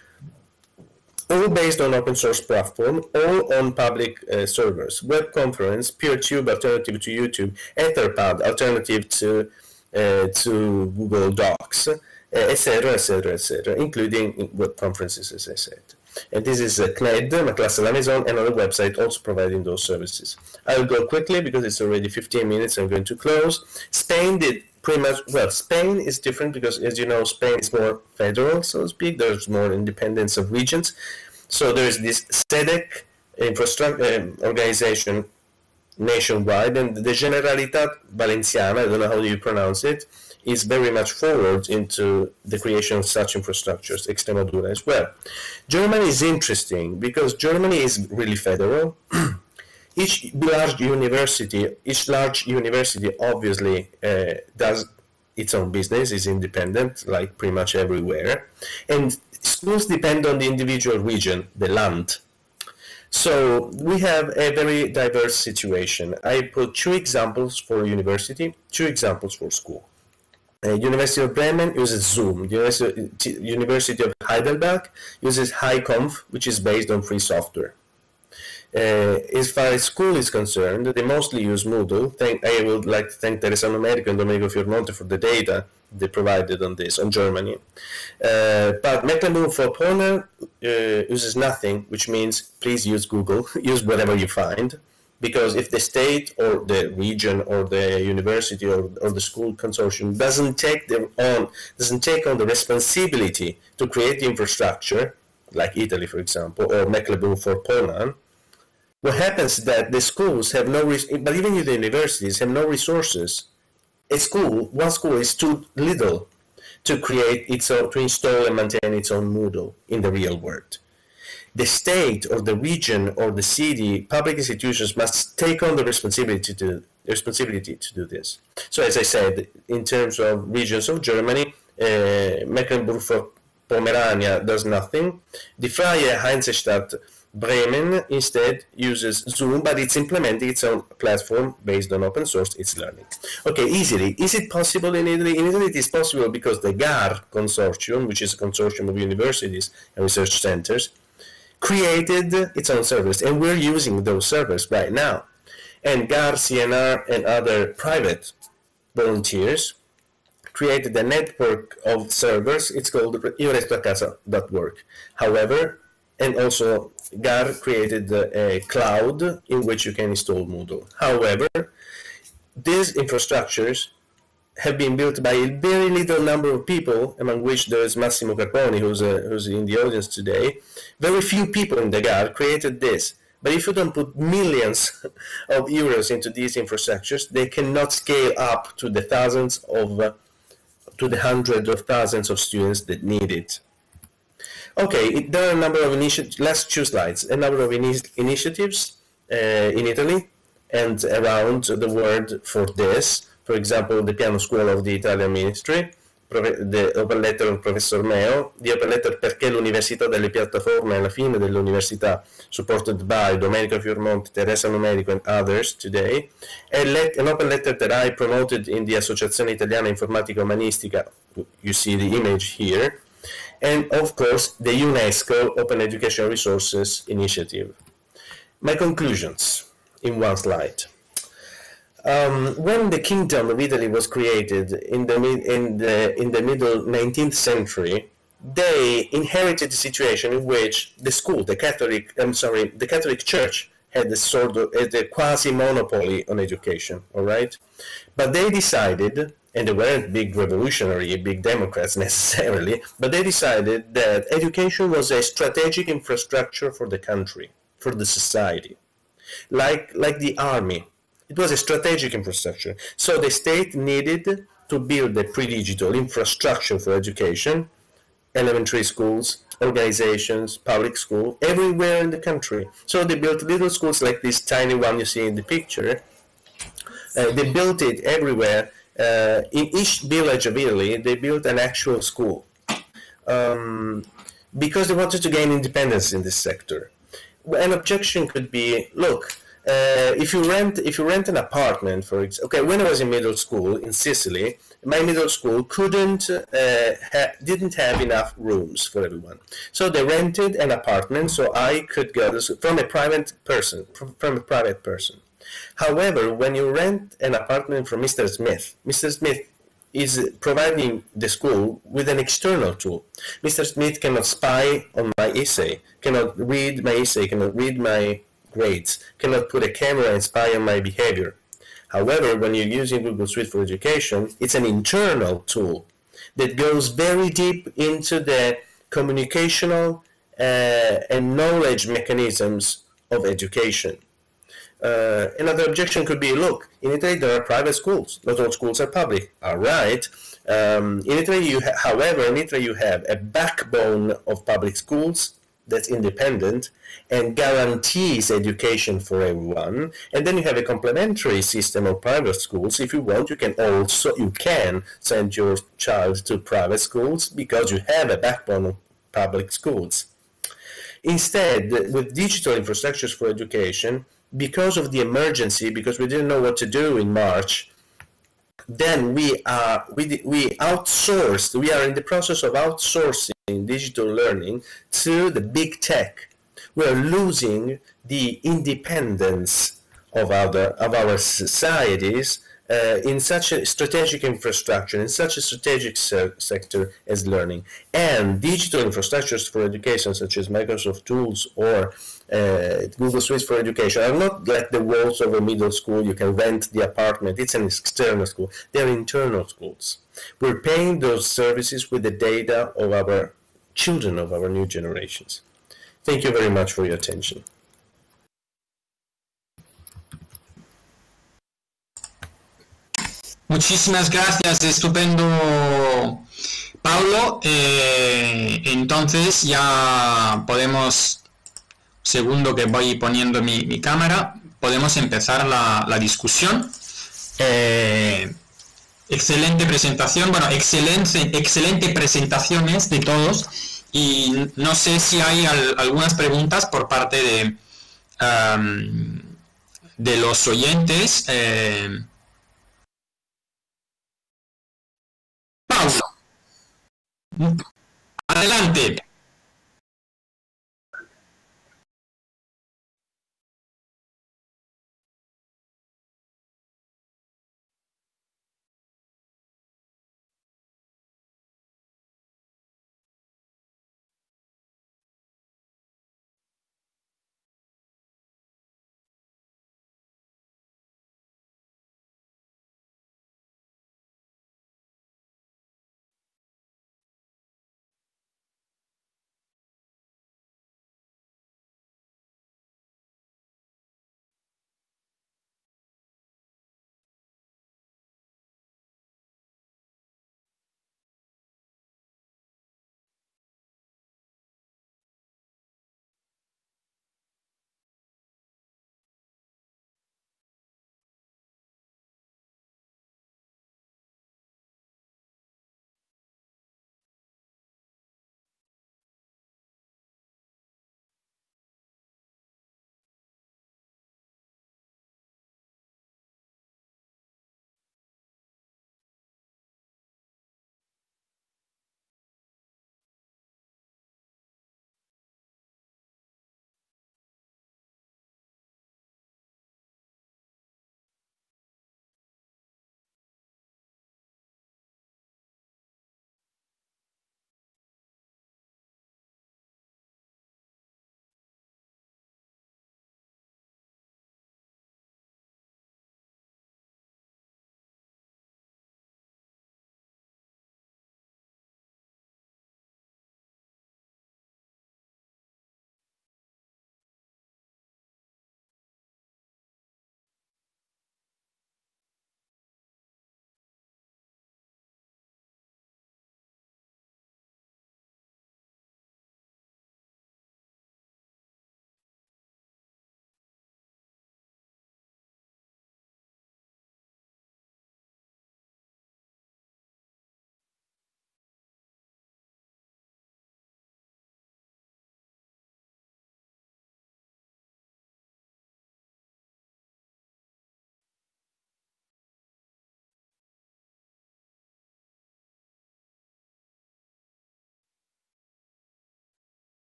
all based on open source platform, all on public uh, servers. Web conference, PeerTube alternative to YouTube, Etherpad alternative to to Google Docs, etc., etc., etc., including web conferences, as I said. And this is uh, CNED, Ma Classe à la Maison, another website also providing those services. I'll go quickly because it's already 15 minutes. I'm going to close. Spain did pretty much, well, Spain is different because, as you know, Spain is more federal, so to speak. There's more independence of regions. So there's this SEDEC infrastructure um, organization nationwide, and the Generalitat Valenciana, I don't know how you pronounce it, is very much forward into the creation of such infrastructures, Extremadura as well. Germany is interesting because Germany is really federal. each large university, each large university obviously uh, does its own business, is independent, like pretty much everywhere, and schools depend on the individual region, the land. So we have a very diverse situation. I put two examples for university, two examples for school. Uh, University of Bremen uses Zoom. University, University of Heidelberg uses HighConf, which is based on free software. Uh, as far as school is concerned, they mostly use Moodle. Thank, I would like to thank Teresa Numerico and Domenico Fiormonte for the data they provided on this, on Germany. Uh, but Mecklenburg-Vorpommern uh, uses nothing, which means please use Google, use whatever you find because if the state or the region or the university or, or the school consortium doesn't take their own doesn't take on the responsibility to create the infrastructure like Italy for example or Mecklenburg-Vorpommern what happens is that the schools have no but even the universities have no resources a school one school is too little to create its own to install and maintain its own Moodle in the real world the state or the region or the city, public institutions must take on the responsibility to responsibility to do this. So, as I said, in terms of regions of Germany, uh, Mecklenburg-Pomerania does nothing. Die Freie Hansestadt Bremen instead uses Zoom, but it's implementing its own platform based on open source. It's learning. Okay, easily. Is it possible in Italy? In Italy, it is possible because the GAR consortium, which is a consortium of universities and research centers, created its own servers, and we're using those servers right now. And GAR, CNR, and other private volunteers created a network of servers. It's called iorestoacasa.org. However, and also GAR created a cloud in which you can install Moodle. However, these infrastructures have been built by a very little number of people, among which there is Massimo Carponi, who's, uh, who's in the audience today. Very few people in the GAR created this. But if you don't put millions of euros into these infrastructures, they cannot scale up to the thousands of, uh, to the hundreds of thousands of students that need it. Okay, there are a number of initiatives, last two slides, a number of ini initiatives uh, in Italy and around the world for this. For example, the piano scuola of the Italian Ministry, the open letter of Professor Meo, the open letter perché l'università delle piattaforme alla fine dell'università, supported by Domenico Fiormonte, Teresa Numerico and others today, an open letter that I promoted in the Associazione Italiana Informatica Umanistica, you see the image here, and of course the UNESCO Open Education Resources Initiative. My conclusions in one slide. Um, when the Kingdom of Italy was created in the in the in the middle 19th century, they inherited a situation in which the school, the Catholic, I'm sorry, the Catholic Church had a sort of a quasi monopoly on education. All right, but they decided, and they weren't big revolutionary, big Democrats necessarily, but they decided that education was a strategic infrastructure for the country, for the society, like like the army it was a strategic infrastructure. So the state needed to build a pre-digital infrastructure for education, elementary schools, organizations, public school, everywhere in the country. So they built little schools like this tiny one you see in the picture. Uh, they built it everywhere. Uh, in each village of Italy, they built an actual school. Um, because they wanted to gain independence in this sector. An objection could be, look, uh, if you rent if you rent an apartment for example okay when i was in middle school in sicily my middle school couldn't uh, ha- didn't have enough rooms for everyone. So they rented an apartment so i could go from a private person from a private person however when you rent an apartment from mr smith mr smith is providing the school with an external tool. Mr. Smith cannot spy on my essay, cannot read my essay, cannot read my grades, cannot put a camera and spy on my behavior. However, when you're using Google Suite for Education, it's an internal tool that goes very deep into the communicational uh, and knowledge mechanisms of education. Uh, another objection could be, look, in Italy there are private schools. Not all schools are public. All right, Um, in Italy, you however, in Italy you have a backbone of public schools that's independent and guarantees education for everyone. And then you have a complementary system of private schools. If you want, you can also you can send your child to private schools because you have a backbone of public schools. Instead, with digital infrastructures for education, because of the emergency, because we didn't know what to do in March, then we are we, we outsourced we are in the process of outsourcing digital learning to the big tech we are losing the independence of our of our societies uh, in such a strategic infrastructure, in such a strategic se- sector as learning. And digital infrastructures for education, such as Microsoft Tools or uh, Google Suite for Education, are not like the walls of a middle school. You can rent the apartment. It's an external school. They're internal schools. We're paying those services with the data of our children, of our new generations. Thank you very much for your attention. Muchísimas gracias, estupendo, Paulo. Eh, entonces ya podemos, segundo que voy poniendo mi, cámara, podemos empezar la, discusión. Eh, excelente presentación, bueno, excelente, excelente presentaciones de todos y no sé si hay al, algunas preguntas por parte de, de los oyentes. Eh. Adelante.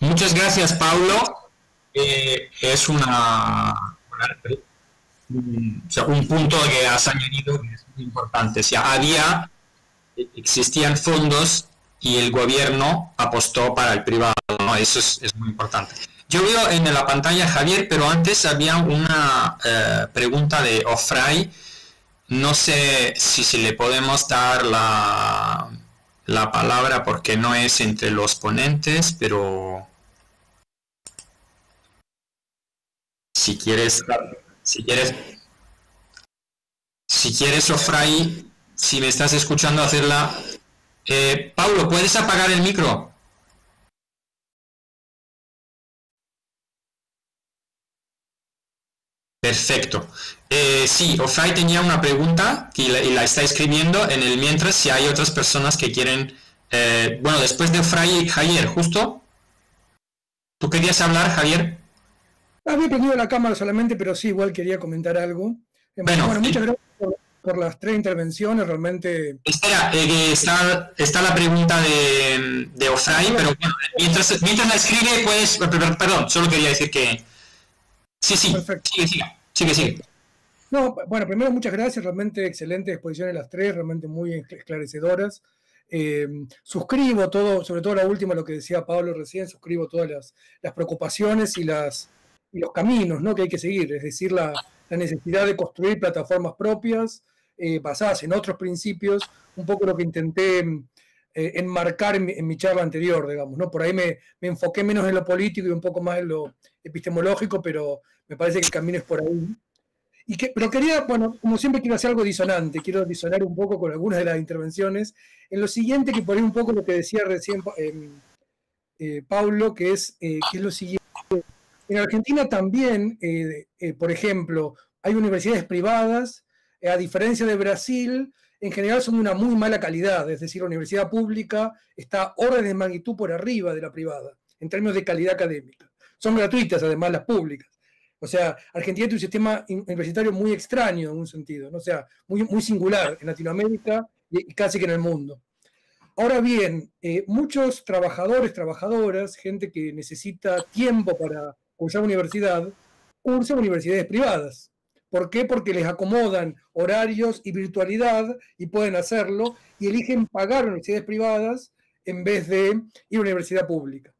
Muchas gracias, Paulo. Eh, es una, un, punto que has añadido que es muy importante. O había, existían fondos y el gobierno apostó para el privado. Eso es, es, muy importante. Yo veo en la pantalla Javier, pero antes había una eh, pregunta de Ofray no sé si, si le podemos dar la, la palabra porque no es entre los ponentes, pero si quieres, si quieres, si quieres, Ofray, si me estás escuchando hacerla, eh, Paulo, ¿puedes apagar el micro? Perfecto. Eh, sí, Ofray tenía una pregunta y la, está escribiendo en el mientras si hay otras personas que quieren... Eh, bueno, después de Ofray y Javier, justo. ¿Tú querías hablar, Javier? Había prendido la cámara solamente, pero sí, igual quería comentar algo. Eh, bueno, muchas gracias por, las tres intervenciones, realmente... Espera, está, está la pregunta de, de Ofray, pero mientras, mientras la escribe, pues... Perdón, solo quería decir que... Sí, sí, Perfecto. sigue, sigue. Sigue, sigue. No, bueno, primero muchas gracias, realmente excelente exposición en las tres, realmente muy esclarecedoras. Eh, suscribo todo, sobre todo la última, lo que decía Pablo recién, suscribo todas las, las preocupaciones y, las, y los caminos ¿no? que hay que seguir, es decir, la, la necesidad de construir plataformas propias eh, basadas en otros principios, un poco lo que intenté eh, enmarcar en mi, en mi, charla anterior, digamos, ¿no? Por ahí me, me, enfoqué menos en lo político y un poco más en lo epistemológico, pero me parece que el camino es por ahí. Y que, pero quería, bueno, como siempre quiero hacer algo disonante, quiero disonar un poco con algunas de las intervenciones, en lo siguiente que por ahí un poco lo que decía recién eh, eh, Paulo, que es, eh, que es lo siguiente. En Argentina también, eh, por ejemplo, hay universidades privadas, a diferencia de Brasil, en general son de una muy mala calidad, es decir, la universidad pública está orden de magnitud por arriba de la privada, en términos de calidad académica. Son gratuitas, además, las públicas. O sea, Argentina tiene un sistema universitario muy extraño en un sentido, ¿no? o sea, muy, muy singular en Latinoamérica y, casi que en el mundo. Ahora bien, eh, muchos trabajadores, trabajadoras, gente que necesita tiempo para cursar universidad, cursan universidades privadas. ¿Por qué? Porque les acomodan horarios y virtualidad y pueden hacerlo y eligen pagar universidades privadas en vez de ir a universidad pública.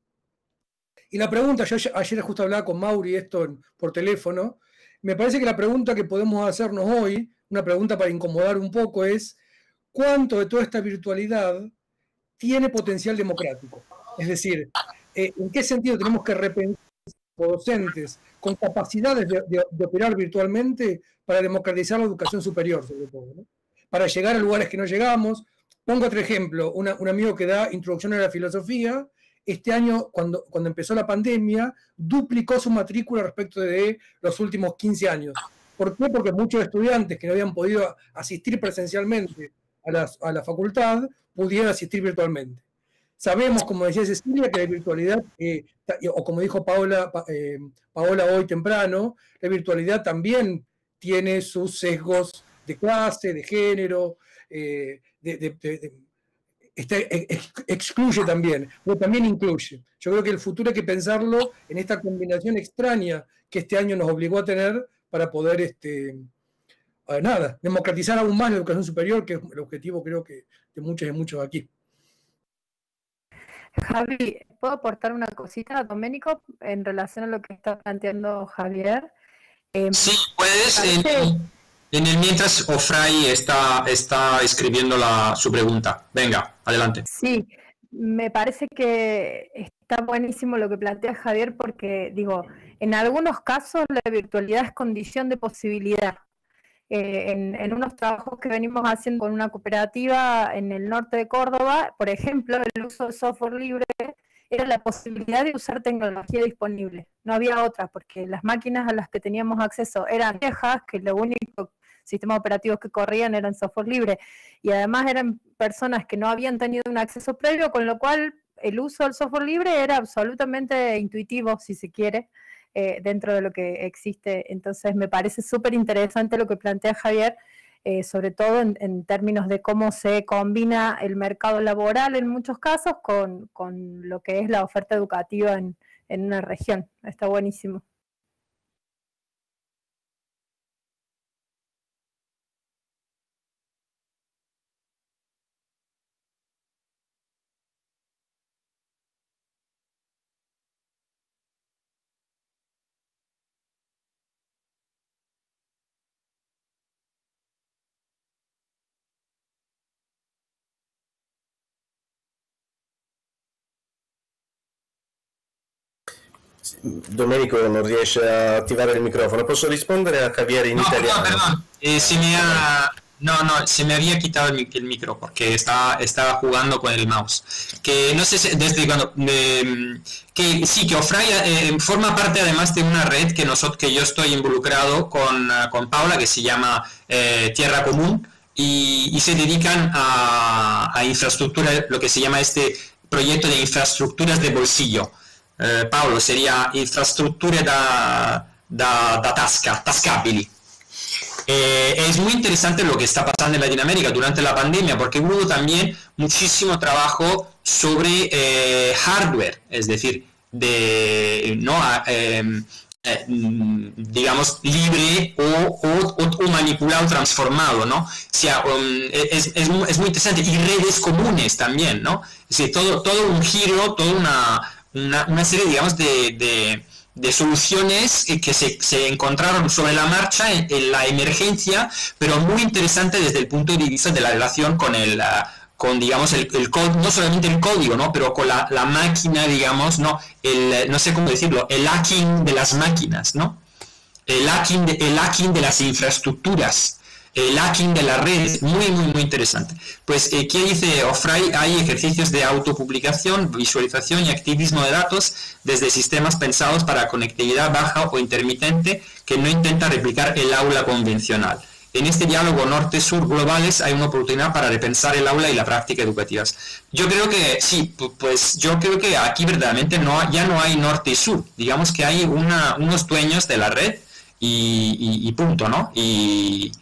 Y la pregunta, yo ayer justo hablaba con Mauri esto por teléfono, me parece que la pregunta que podemos hacernos hoy, una pregunta para incomodar un poco, es cuánto de toda esta virtualidad tiene potencial democrático. Es decir, eh, ¿en qué sentido tenemos que repensar docentes con capacidades de, operar virtualmente para democratizar la educación superior, sobre todo? Para llegar a lugares que no llegamos. Pongo otro ejemplo, un amigo que da introducción a la filosofía este año, cuando, empezó la pandemia, duplicó su matrícula respecto de los últimos 15 años. ¿Por qué? Porque muchos estudiantes que no habían podido asistir presencialmente a la, a la facultad pudieron asistir virtualmente. Sabemos, como decía Cecilia, que la virtualidad, eh, o como dijo Paola, eh, Paola hoy temprano, la virtualidad también tiene sus sesgos de clase, de género, eh, este, excluye también, pero también incluye. Yo creo que el futuro hay que pensarlo en esta combinación extraña que este año nos obligó a tener para poder, este, nada, democratizar aún más la educación superior, que es el objetivo creo que de muchos y muchos aquí. Javi, ¿puedo aportar una cosita, Doménico, en relación a lo que está planteando Javier? Eh, sí, puedes. En el mientras Ofray está, está escribiendo la, su pregunta. Venga, adelante. Sí, me parece que está buenísimo lo que plantea Javier porque, digo, en algunos casos la virtualidad es condición de posibilidad. Eh, en, unos trabajos que venimos haciendo con una cooperativa en el norte de Córdoba, por ejemplo, el uso de software libre era la posibilidad de usar tecnología disponible. No había otra, porque las máquinas a las que teníamos acceso eran viejas, que lo único sistemas operativos que corrían eran software libre, y además eran personas que no habían tenido un acceso previo, con lo cual el uso del software libre era absolutamente intuitivo, si se quiere, eh, dentro de lo que existe. Entonces me parece súper interesante lo que plantea Javier, eh, sobre todo en, términos de cómo se combina el mercado laboral en muchos casos con, con lo que es la oferta educativa en, en una región. Está buenísimo. Domenico non riesce a attivare il microfono. Posso rispondere a Javier in no, italiano? No, perdón. Eh, se me ha... No, no, se me había quitado el, el, micro porque estaba, estaba jugando con el mouse. Que no sé si desde cuando... Eh, que sí, que Ofraya eh, forma parte además de una red que, nosotros, que yo estoy involucrado con, con Paula que se llama eh, Tierra Común y, y se dedican a, a, infraestructura, lo que se llama este proyecto de infraestructuras de bolsillo. Eh, Paolo, sería infraestructure da, da, da tasca, tascabili. Eh, es muy interesante lo que está pasando en Latinoamérica durante la pandemia porque hubo también muchísimo trabajo sobre eh, hardware, es decir, de no eh, digamos libre o, o, manipulado, transformado, ¿no? O sea, um, es, es, es, muy interesante y redes comunes también, ¿no? Es todo, todo un giro, toda una, una, una serie, digamos, de, de soluciones que se, se, encontraron sobre la marcha en, la emergencia, pero muy interesante desde el punto de vista de la relación con el con digamos el, el no solamente el código, ¿no? pero con la, la, máquina, digamos, no, el no sé cómo decirlo, el hacking de las máquinas, ¿no? El hacking de, el hacking de las infraestructuras el hacking de la red, muy, muy, muy interesante. Pues, eh, ¿qué dice Ofray? Hay ejercicios de autopublicación, visualización y activismo de datos desde sistemas pensados para conectividad baja o intermitente que no intenta replicar el aula convencional. En este diálogo norte-sur globales hay una oportunidad para repensar el aula y la práctica educativas. Yo creo que sí, pues yo creo que aquí verdaderamente no, ya no hay norte y sur. Digamos que hay unos dueños de la red y, y punto, ¿no? Y,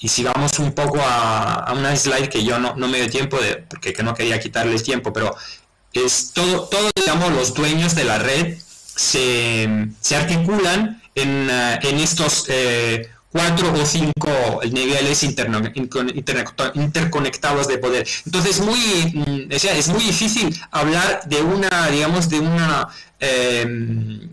y si vamos un poco a, a una slide que yo no, no, me dio tiempo de, porque que no quería quitarles tiempo, pero es todo, todo digamos, los dueños de la red se, se articulan en, uh, en estos eh, cuatro o cinco niveles interno, inter, interconectados de poder. Entonces muy, mm, es muy difícil hablar de una, digamos, de una eh,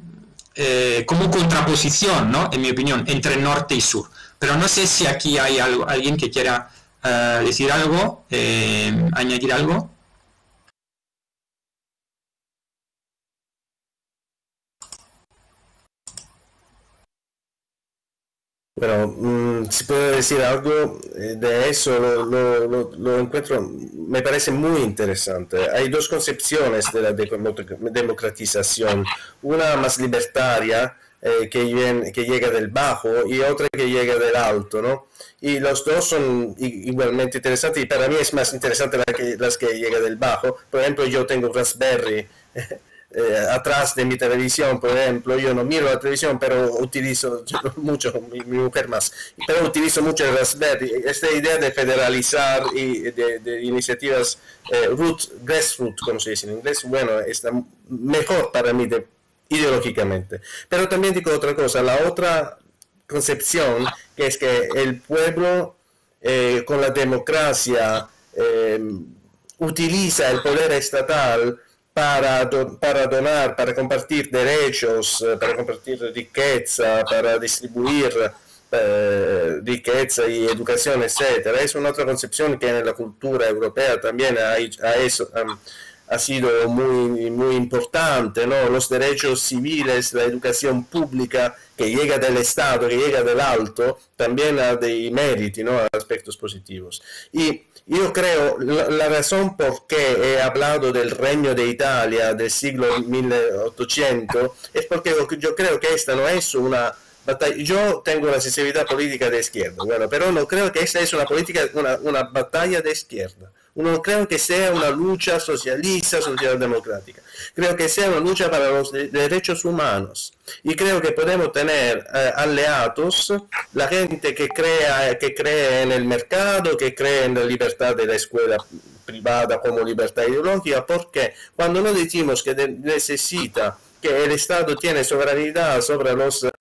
eh, como contraposición, ¿no? En mi opinión, entre norte y sur. Pero no sé si aquí hay algo, alguien que quiera uh, decir algo, eh, añadir algo. Bueno, mmm, si puedo decir algo eh, de eso, lo, lo, lo, lo, encuentro, me parece muy interesante. Hay dos concepciones de la democratización, una más libertaria, eh, que, viene, que, llega del bajo y otra que llega del alto, ¿no? Y los dos son igualmente interesantes y para mí es más interesante la que, las que llega del bajo. Por ejemplo, yo tengo Raspberry eh, atrás de mi televisión, por ejemplo, yo no miro la televisión, pero utilizo mucho, mi, mi mujer más, pero utilizo mucho el Raspberry. Esta idea de federalizar y de, de iniciativas eh, root, grassroots, como se dice en inglés, bueno, está mejor para mí de ideológicamente. Pero también digo otra cosa, la otra concepción, que es que el pueblo eh, con la democracia eh, utiliza el poder estatal para, para donar, para compartir derechos, eh, para compartir riqueza, para distribuir eh, riqueza y educación, etcétera. Es una otra concepción que en la cultura europea también hay, a eso. Ha sido muy, muy importante, ¿no? Los derechos civiles, la educación pública que llega del Estado, que llega del alto, también ha de méritos, ¿no? Aspectos positivos. Y yo creo, la, la, razón por qué he hablado del Reino de Italia del siglo 1800 es porque yo creo que esta no es una batalla. Yo tengo una sensibilidad política de izquierda, bueno, pero no creo que esta es una política, una, una batalla de izquierda no creo que sea una lucha socialista, socialdemocrática. Creo que sea una lucha para los de derechos humanos. Y creo que podemos tener eh, aliados la gente que, crea, que cree en el mercado, que cree en la libertad de la escuela privada como libertad ideológica, porque cuando nos decimos que necesita que el Estado tiene soberanía sobre los eh,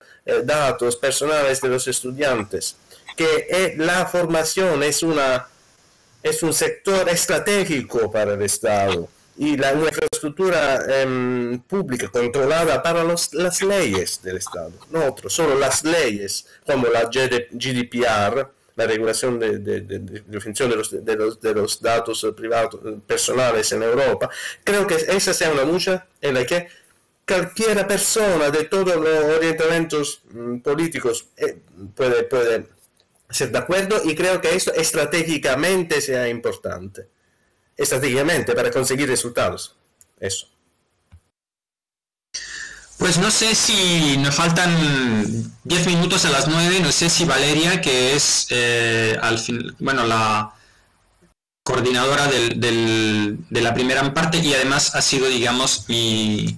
datos personales de los estudiantes, que eh, la formación es una es un sector estratégico para el Estado y la infraestructura eh, pública controlada para las leyes del Estado, no otros, solo las leyes como la GDPR, la regulación de, de, de, los, de, los, de los datos privados personales en Europa. Creo que esa sea una lucha en la que cualquiera persona de todos los orientamientos mm, políticos eh, puede ser de acuerdo y creo que esto estratégicamente sea importante. Estratégicamente para conseguir resultados. Eso. Pues no sé si nos faltan 10 minutos a las 9, no sé si Valeria, que es eh, al fin, bueno, la coordinadora de la primera parte y además ha sido, digamos, mi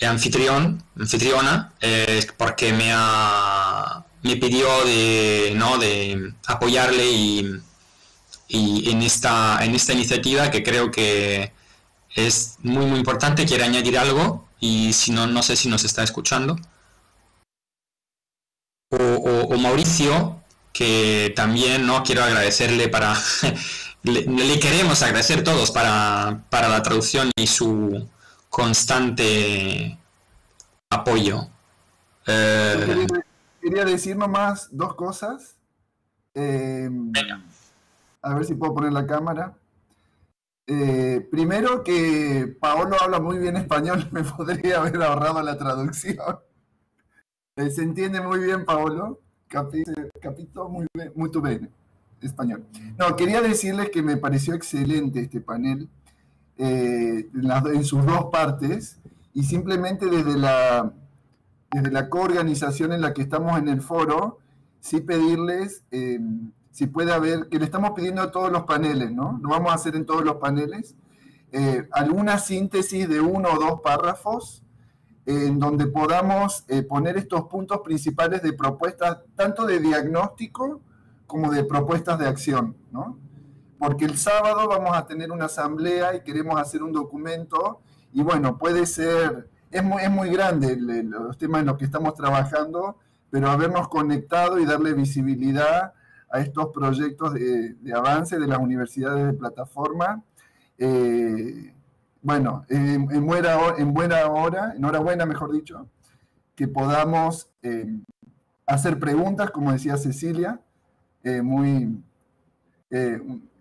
anfitrión, anfitriona, eh, porque me ha, me pidió de, ¿no? de apoyarle y, y en, esta, en esta iniciativa que creo que es muy muy importante. ¿Quiere añadir algo? Y si no, no sé si nos está escuchando. O, Mauricio, que también no quiero agradecerle para... le, queremos agradecer todos para, para la traducción y su constante apoyo. Eh, quería decir nomás dos cosas. Eh, a ver si puedo poner la cámara. Eh, primero que Paolo habla muy bien español, me podría haber ahorrado la traducción. Eh, se entiende muy bien, Paolo. capito muy bien, muy bien, español. No, quería decirles que me pareció excelente este panel en, en sus dos partes y simplemente desde la desde la coorganización en la que estamos en el foro, sí pedirles eh, si puede haber, que le estamos pidiendo a todos los paneles, ¿no? Lo vamos a hacer en todos los paneles, eh, alguna síntesis de uno o dos párrafos en donde podamos eh, poner estos puntos principales de propuestas, tanto de diagnóstico como de propuestas de acción, ¿no? Porque el sábado vamos a tener una asamblea y queremos hacer un documento y bueno, puede ser es muy, es muy grande los temas en los que estamos trabajando, pero habernos conectado y darle visibilidad a estos proyectos de, avance de las universidades de plataforma. Eh, bueno, en, buena, en buena hora, enhorabuena mejor dicho, que podamos eh, hacer preguntas, como decía Cecilia, eh, muy,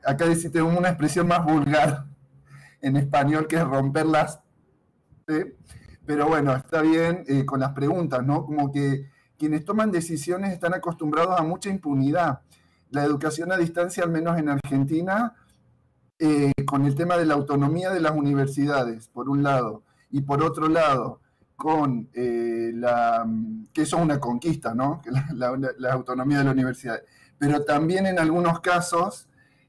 acá deciste una expresión más vulgar en español que es romper las pero bueno, está bien eh, con las preguntas, ¿no? Como que quienes toman decisiones están acostumbrados a mucha impunidad. La educación a distancia, al menos en Argentina, eh, con el tema de la autonomía de las universidades, por un lado, y por otro lado, con eh, la, que eso es una conquista, ¿no? La, la, autonomía de la universidad. Pero también en algunos casos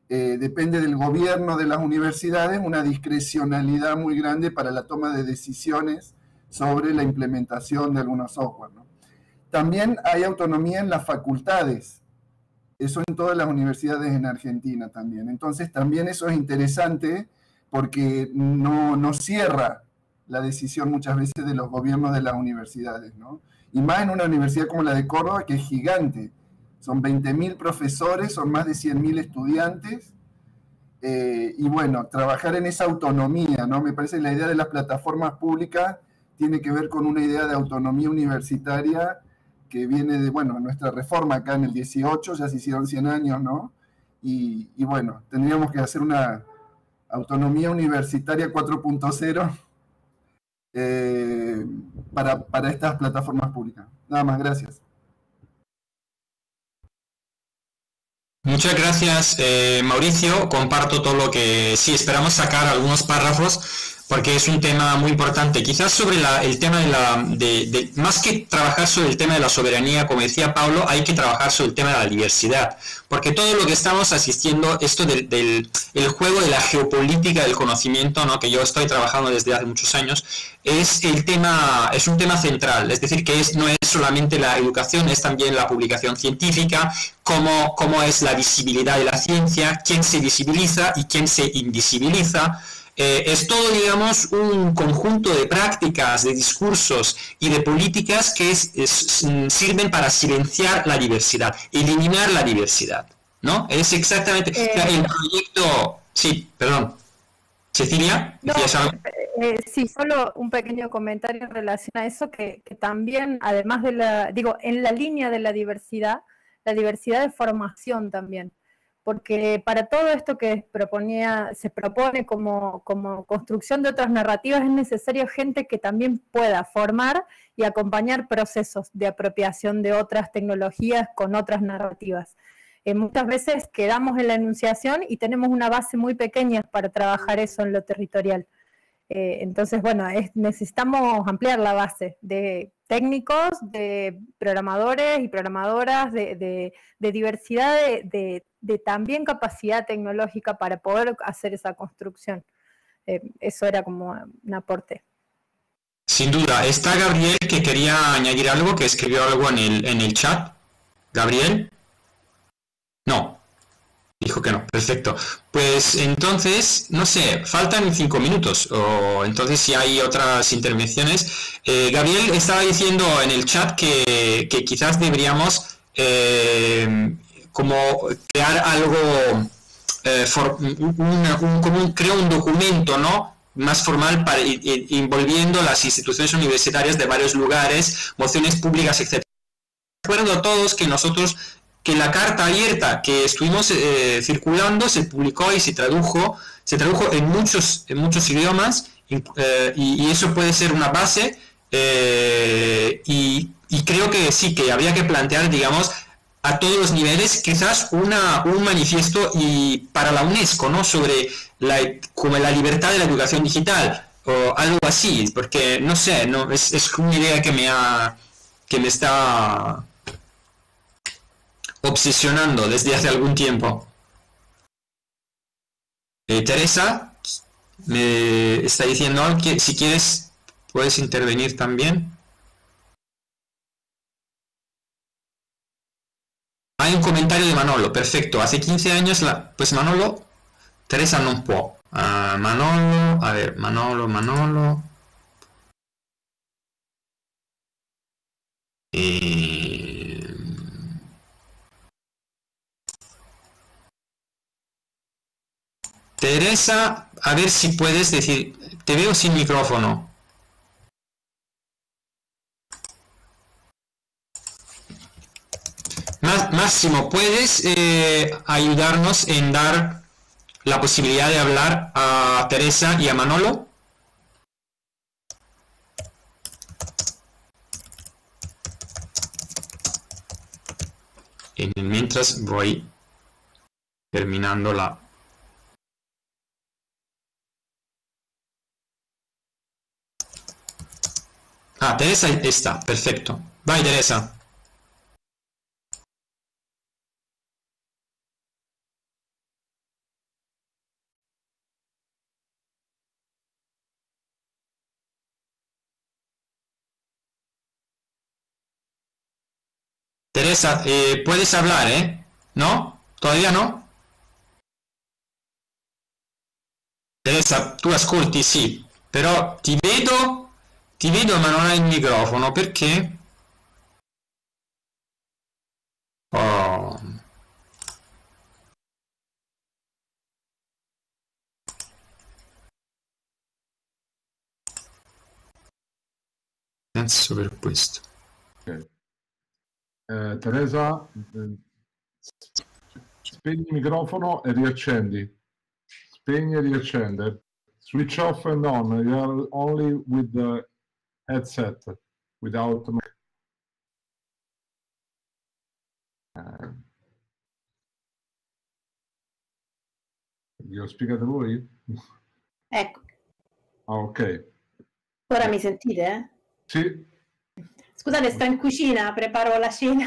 depende del gobierno de las universidades una discrecionalidad muy grande para la toma de decisiones sobre la implementación de algunos software. También hay autonomía en las facultades, eso en todas las universidades en Argentina también. Entonces también eso es interesante porque no, no cierra la decisión muchas veces de los gobiernos de las universidades, ¿no? Y más en una universidad como la de Córdoba, que es gigante. Son 20.000 profesores, son más de 100.000 estudiantes. Eh, y bueno, trabajar en esa autonomía, ¿no? Me parece la idea de las plataformas públicas tiene que ver con una idea de autonomía universitaria que viene de, bueno, nuestra reforma acá en el 18, ya se hicieron 100 años, ¿no? Y, bueno, tendríamos que hacer una autonomía universitaria 4.0 eh, para, para estas plataformas públicas. Nada más, gracias. Muchas gracias, eh, Mauricio. Comparto todo lo que sí esperamos sacar algunos párrafos porque es un tema muy importante. Quizás sobre el tema de la, de, más que trabajar sobre el tema de la soberanía, como decía Pablo, hay que trabajar sobre el tema de la diversidad, porque todo lo que estamos asistiendo, esto del, del el juego de la geopolítica del conocimiento, ¿no? que yo estoy trabajando desde hace muchos años, es el tema, es un tema central, es decir, que es, no es solamente la educación, es también la publicación científica, cómo, cómo es la visibilidad de la ciencia, quién se visibiliza y quién se invisibiliza eh, es todo, digamos, un conjunto de prácticas, de discursos y de políticas que mm, sirven para silenciar la diversidad, eliminar la diversidad, ¿no? Es exactamente eh, el proyecto... Sí, perdón. Cecilia, eh, sí, solo un pequeño comentario en relación a eso, que, que también, además de la, digo, en la línea de la diversidad, la diversidad de formación también porque para todo esto que se propone como, como construcción de otras narrativas es necesario gente que también pueda formar y acompañar procesos de apropiación de otras tecnologías con otras narrativas. Eh, muchas veces quedamos en la enunciación y tenemos una base muy pequeña para trabajar eso en lo territorial. Eh, entonces, bueno, necesitamos ampliar la base de técnicos, de programadores y programadoras, de, diversidad de, también capacidad tecnológica para poder hacer esa construcción. Eh, eso era como un aporte. Sin duda. Está Gabriel que quería añadir algo, que escribió algo en el, en el chat. Gabriel. No. Dijo que no, perfecto. Pues entonces, no sé, faltan cinco minutos, o entonces si hay otras intervenciones. Eh, Gabriel estaba diciendo en el chat que, quizás deberíamos eh, como crear algo, eh, un, creo un documento, ¿no? más formal para, involviendo las instituciones universitarias de varios lugares, mociones públicas, etc. Recuerdo a todos que nosotros que la carta abierta que estuvimos eh, circulando se publicó y se tradujo, se tradujo en muchos, en muchos idiomas eh, y, eso puede ser una base eh, y, creo que sí, que habría que plantear, digamos, a todos los niveles quizás una, un manifiesto y para la UNESCO, ¿no? Sobre la, como la libertad de la educación digital o algo así, porque no sé, no es, es una idea que me ha que me está obsesionando desde hace algún tiempo. Eh, Teresa me está diciendo que si quieres puedes intervenir también. Hay un comentario de Manolo, perfecto. Hace 15 años, la, pues Manolo, Teresa no può. Ah, Manolo, a ver, Manolo, Manolo. Eh, Teresa, a ver si puedes decir, te veo sin micrófono. Máximo, ¿puedes eh, ayudarnos en dar la posibilidad de hablar a Teresa y a Manolo? mientras voy terminando la Ah, Teresa está, perfecto. Vai Teresa. Teresa, eh, puedes hablar, ¿eh? ¿No? ¿Todavía no? Teresa, tu ascolti, sì, però ti vedo ti vedo ma non hai il microfono, perché? Oh. Penso per questo. Okay. Eh, Teresa, spegni il microfono e riaccendi. Spegni e riaccende. Switch off and on. You are only with the headset without uh, glielo spiegate voi? Ecco. Ah, ok. Ora mi sentite? Sì. Scusate, sto in cucina, preparo la cena.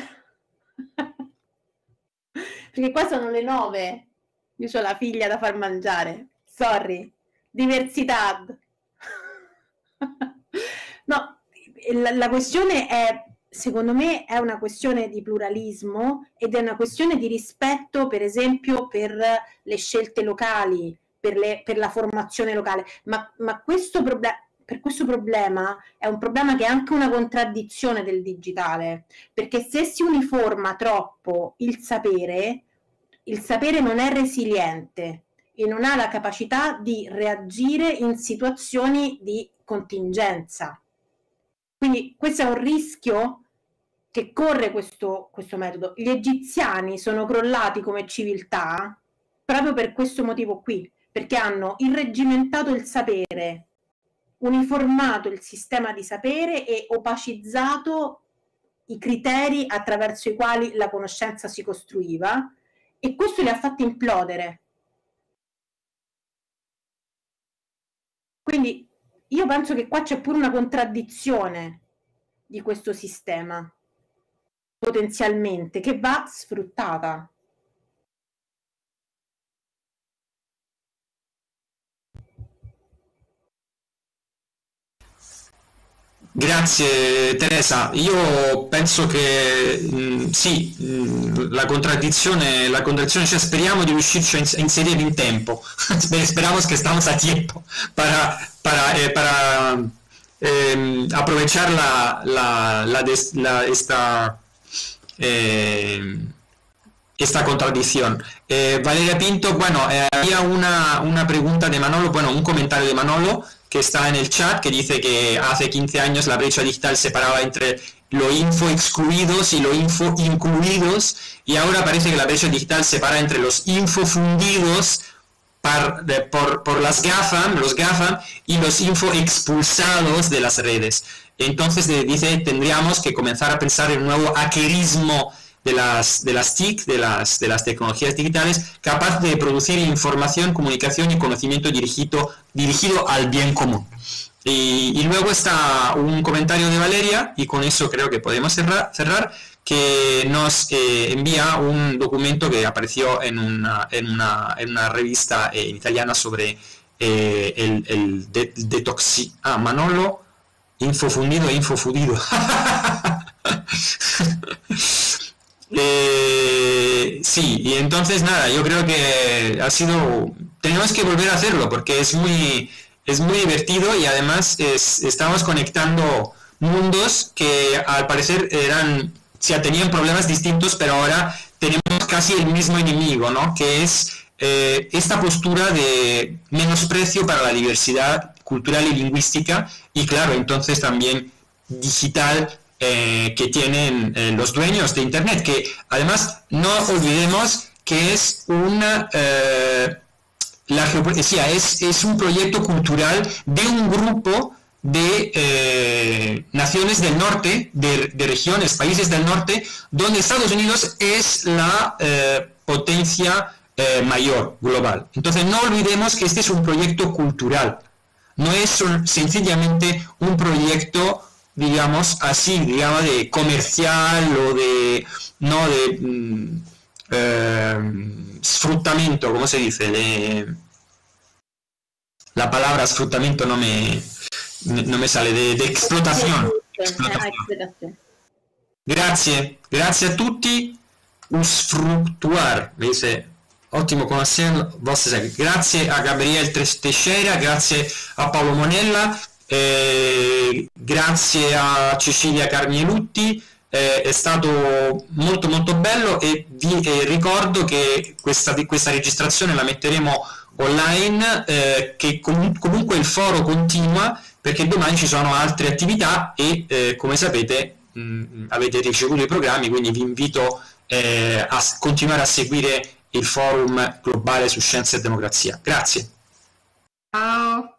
Perché qua sono le nove. Io ho la figlia da far mangiare. Sorry. Diversità. La, la questione è secondo me è una questione di pluralismo ed è una questione di rispetto, per esempio, per le scelte locali, per, le, per la formazione locale. Ma, ma questo problema per questo problema è un problema che è anche una contraddizione del digitale, perché se si uniforma troppo il sapere, il sapere non è resiliente e non ha la capacità di reagire in situazioni di contingenza. Quindi questo è un rischio che corre questo, questo metodo. Gli egiziani sono crollati come civiltà proprio per questo motivo qui, perché hanno irreggimentato il sapere, uniformato il sistema di sapere e opacizzato i criteri attraverso i quali la conoscenza si costruiva e questo li ha fatti implodere. Quindi io penso che qua c'è pure una contraddizione di questo sistema potenzialmente che va sfruttata. Grazie Teresa, io penso che mh, mm, sì, mh, mm, la contraddizione, la contraddizione, cioè speriamo di riuscirci a, ins- a inserire in tempo, esperamos que estamos a tiempo para, para, eh, para eh, aprovechar la, la, la, des, la esta, eh, esta contradicción. Valeria Pinto, bueno, eh, había una, una pregunta de Manolo, bueno, un comentario de Manolo que está en el chat, que dice que hace 15 años la brecha digital separaba entre lo info excluidos y lo info incluidos, y ahora parece que la brecha digital separa entre los info fundidos por, las GAFAM, los GAFAM, y los info expulsados de las redes. Entonces dice, tendríamos que comenzar a pensar en un nuevo hackerismo de las, de las TIC, de las, de las tecnologías digitales, capaz de producir información, comunicación y conocimiento dirigido, dirigido al bien común. Y, luego está un comentario de Valeria, y con eso creo que podemos cerrar, cerrar que nos eh, envía un documento que apareció en una, en una, en una revista eh, italiana sobre eh, el, el de, detoxi... Ah, Manolo, infofundido e infofudido. Eh, sí, y entonces nada, yo creo que ha sido, tenemos que volver a hacerlo porque es muy, es muy divertido y además estamos conectando mundos que al parecer eran, o tenían problemas distintos, pero ahora tenemos casi el mismo enemigo, ¿no? Que es eh, esta postura de menosprecio para la diversidad cultural y lingüística y claro, entonces también digital eh, que tienen eh, los dueños de Internet, que además no olvidemos que es una... Eh, la geopolítica es, es un proyecto cultural de un grupo de naciones del norte, de, regiones, países del norte, donde Estados Unidos es la potencia mayor global. Entonces no olvidemos que este es un proyecto cultural, no es sencillamente un proyecto digamos así, digamos de comercial o de, no de mm, eh, sfrutamiento, ¿cómo se dice? la palabra sfrutamiento no me, no me sale, de, explotación. Grazie, grazie a tutti. Usfruttuar, dice ottimo conoscerlo, Grazie a Gabriele Teixeira, grazie a Paolo Monella. Eh, grazie a Cecilia Carnielutti, eh, è stato molto molto bello e vi eh, ricordo che questa, questa, registrazione la metteremo online, eh, che com- comunque il foro continua perché domani ci sono altre attività e eh, come sapete mh, mm, avete ricevuto i programmi, quindi vi invito eh, a continuare a seguire il forum globale su scienza e democrazia. Grazie. Ciao.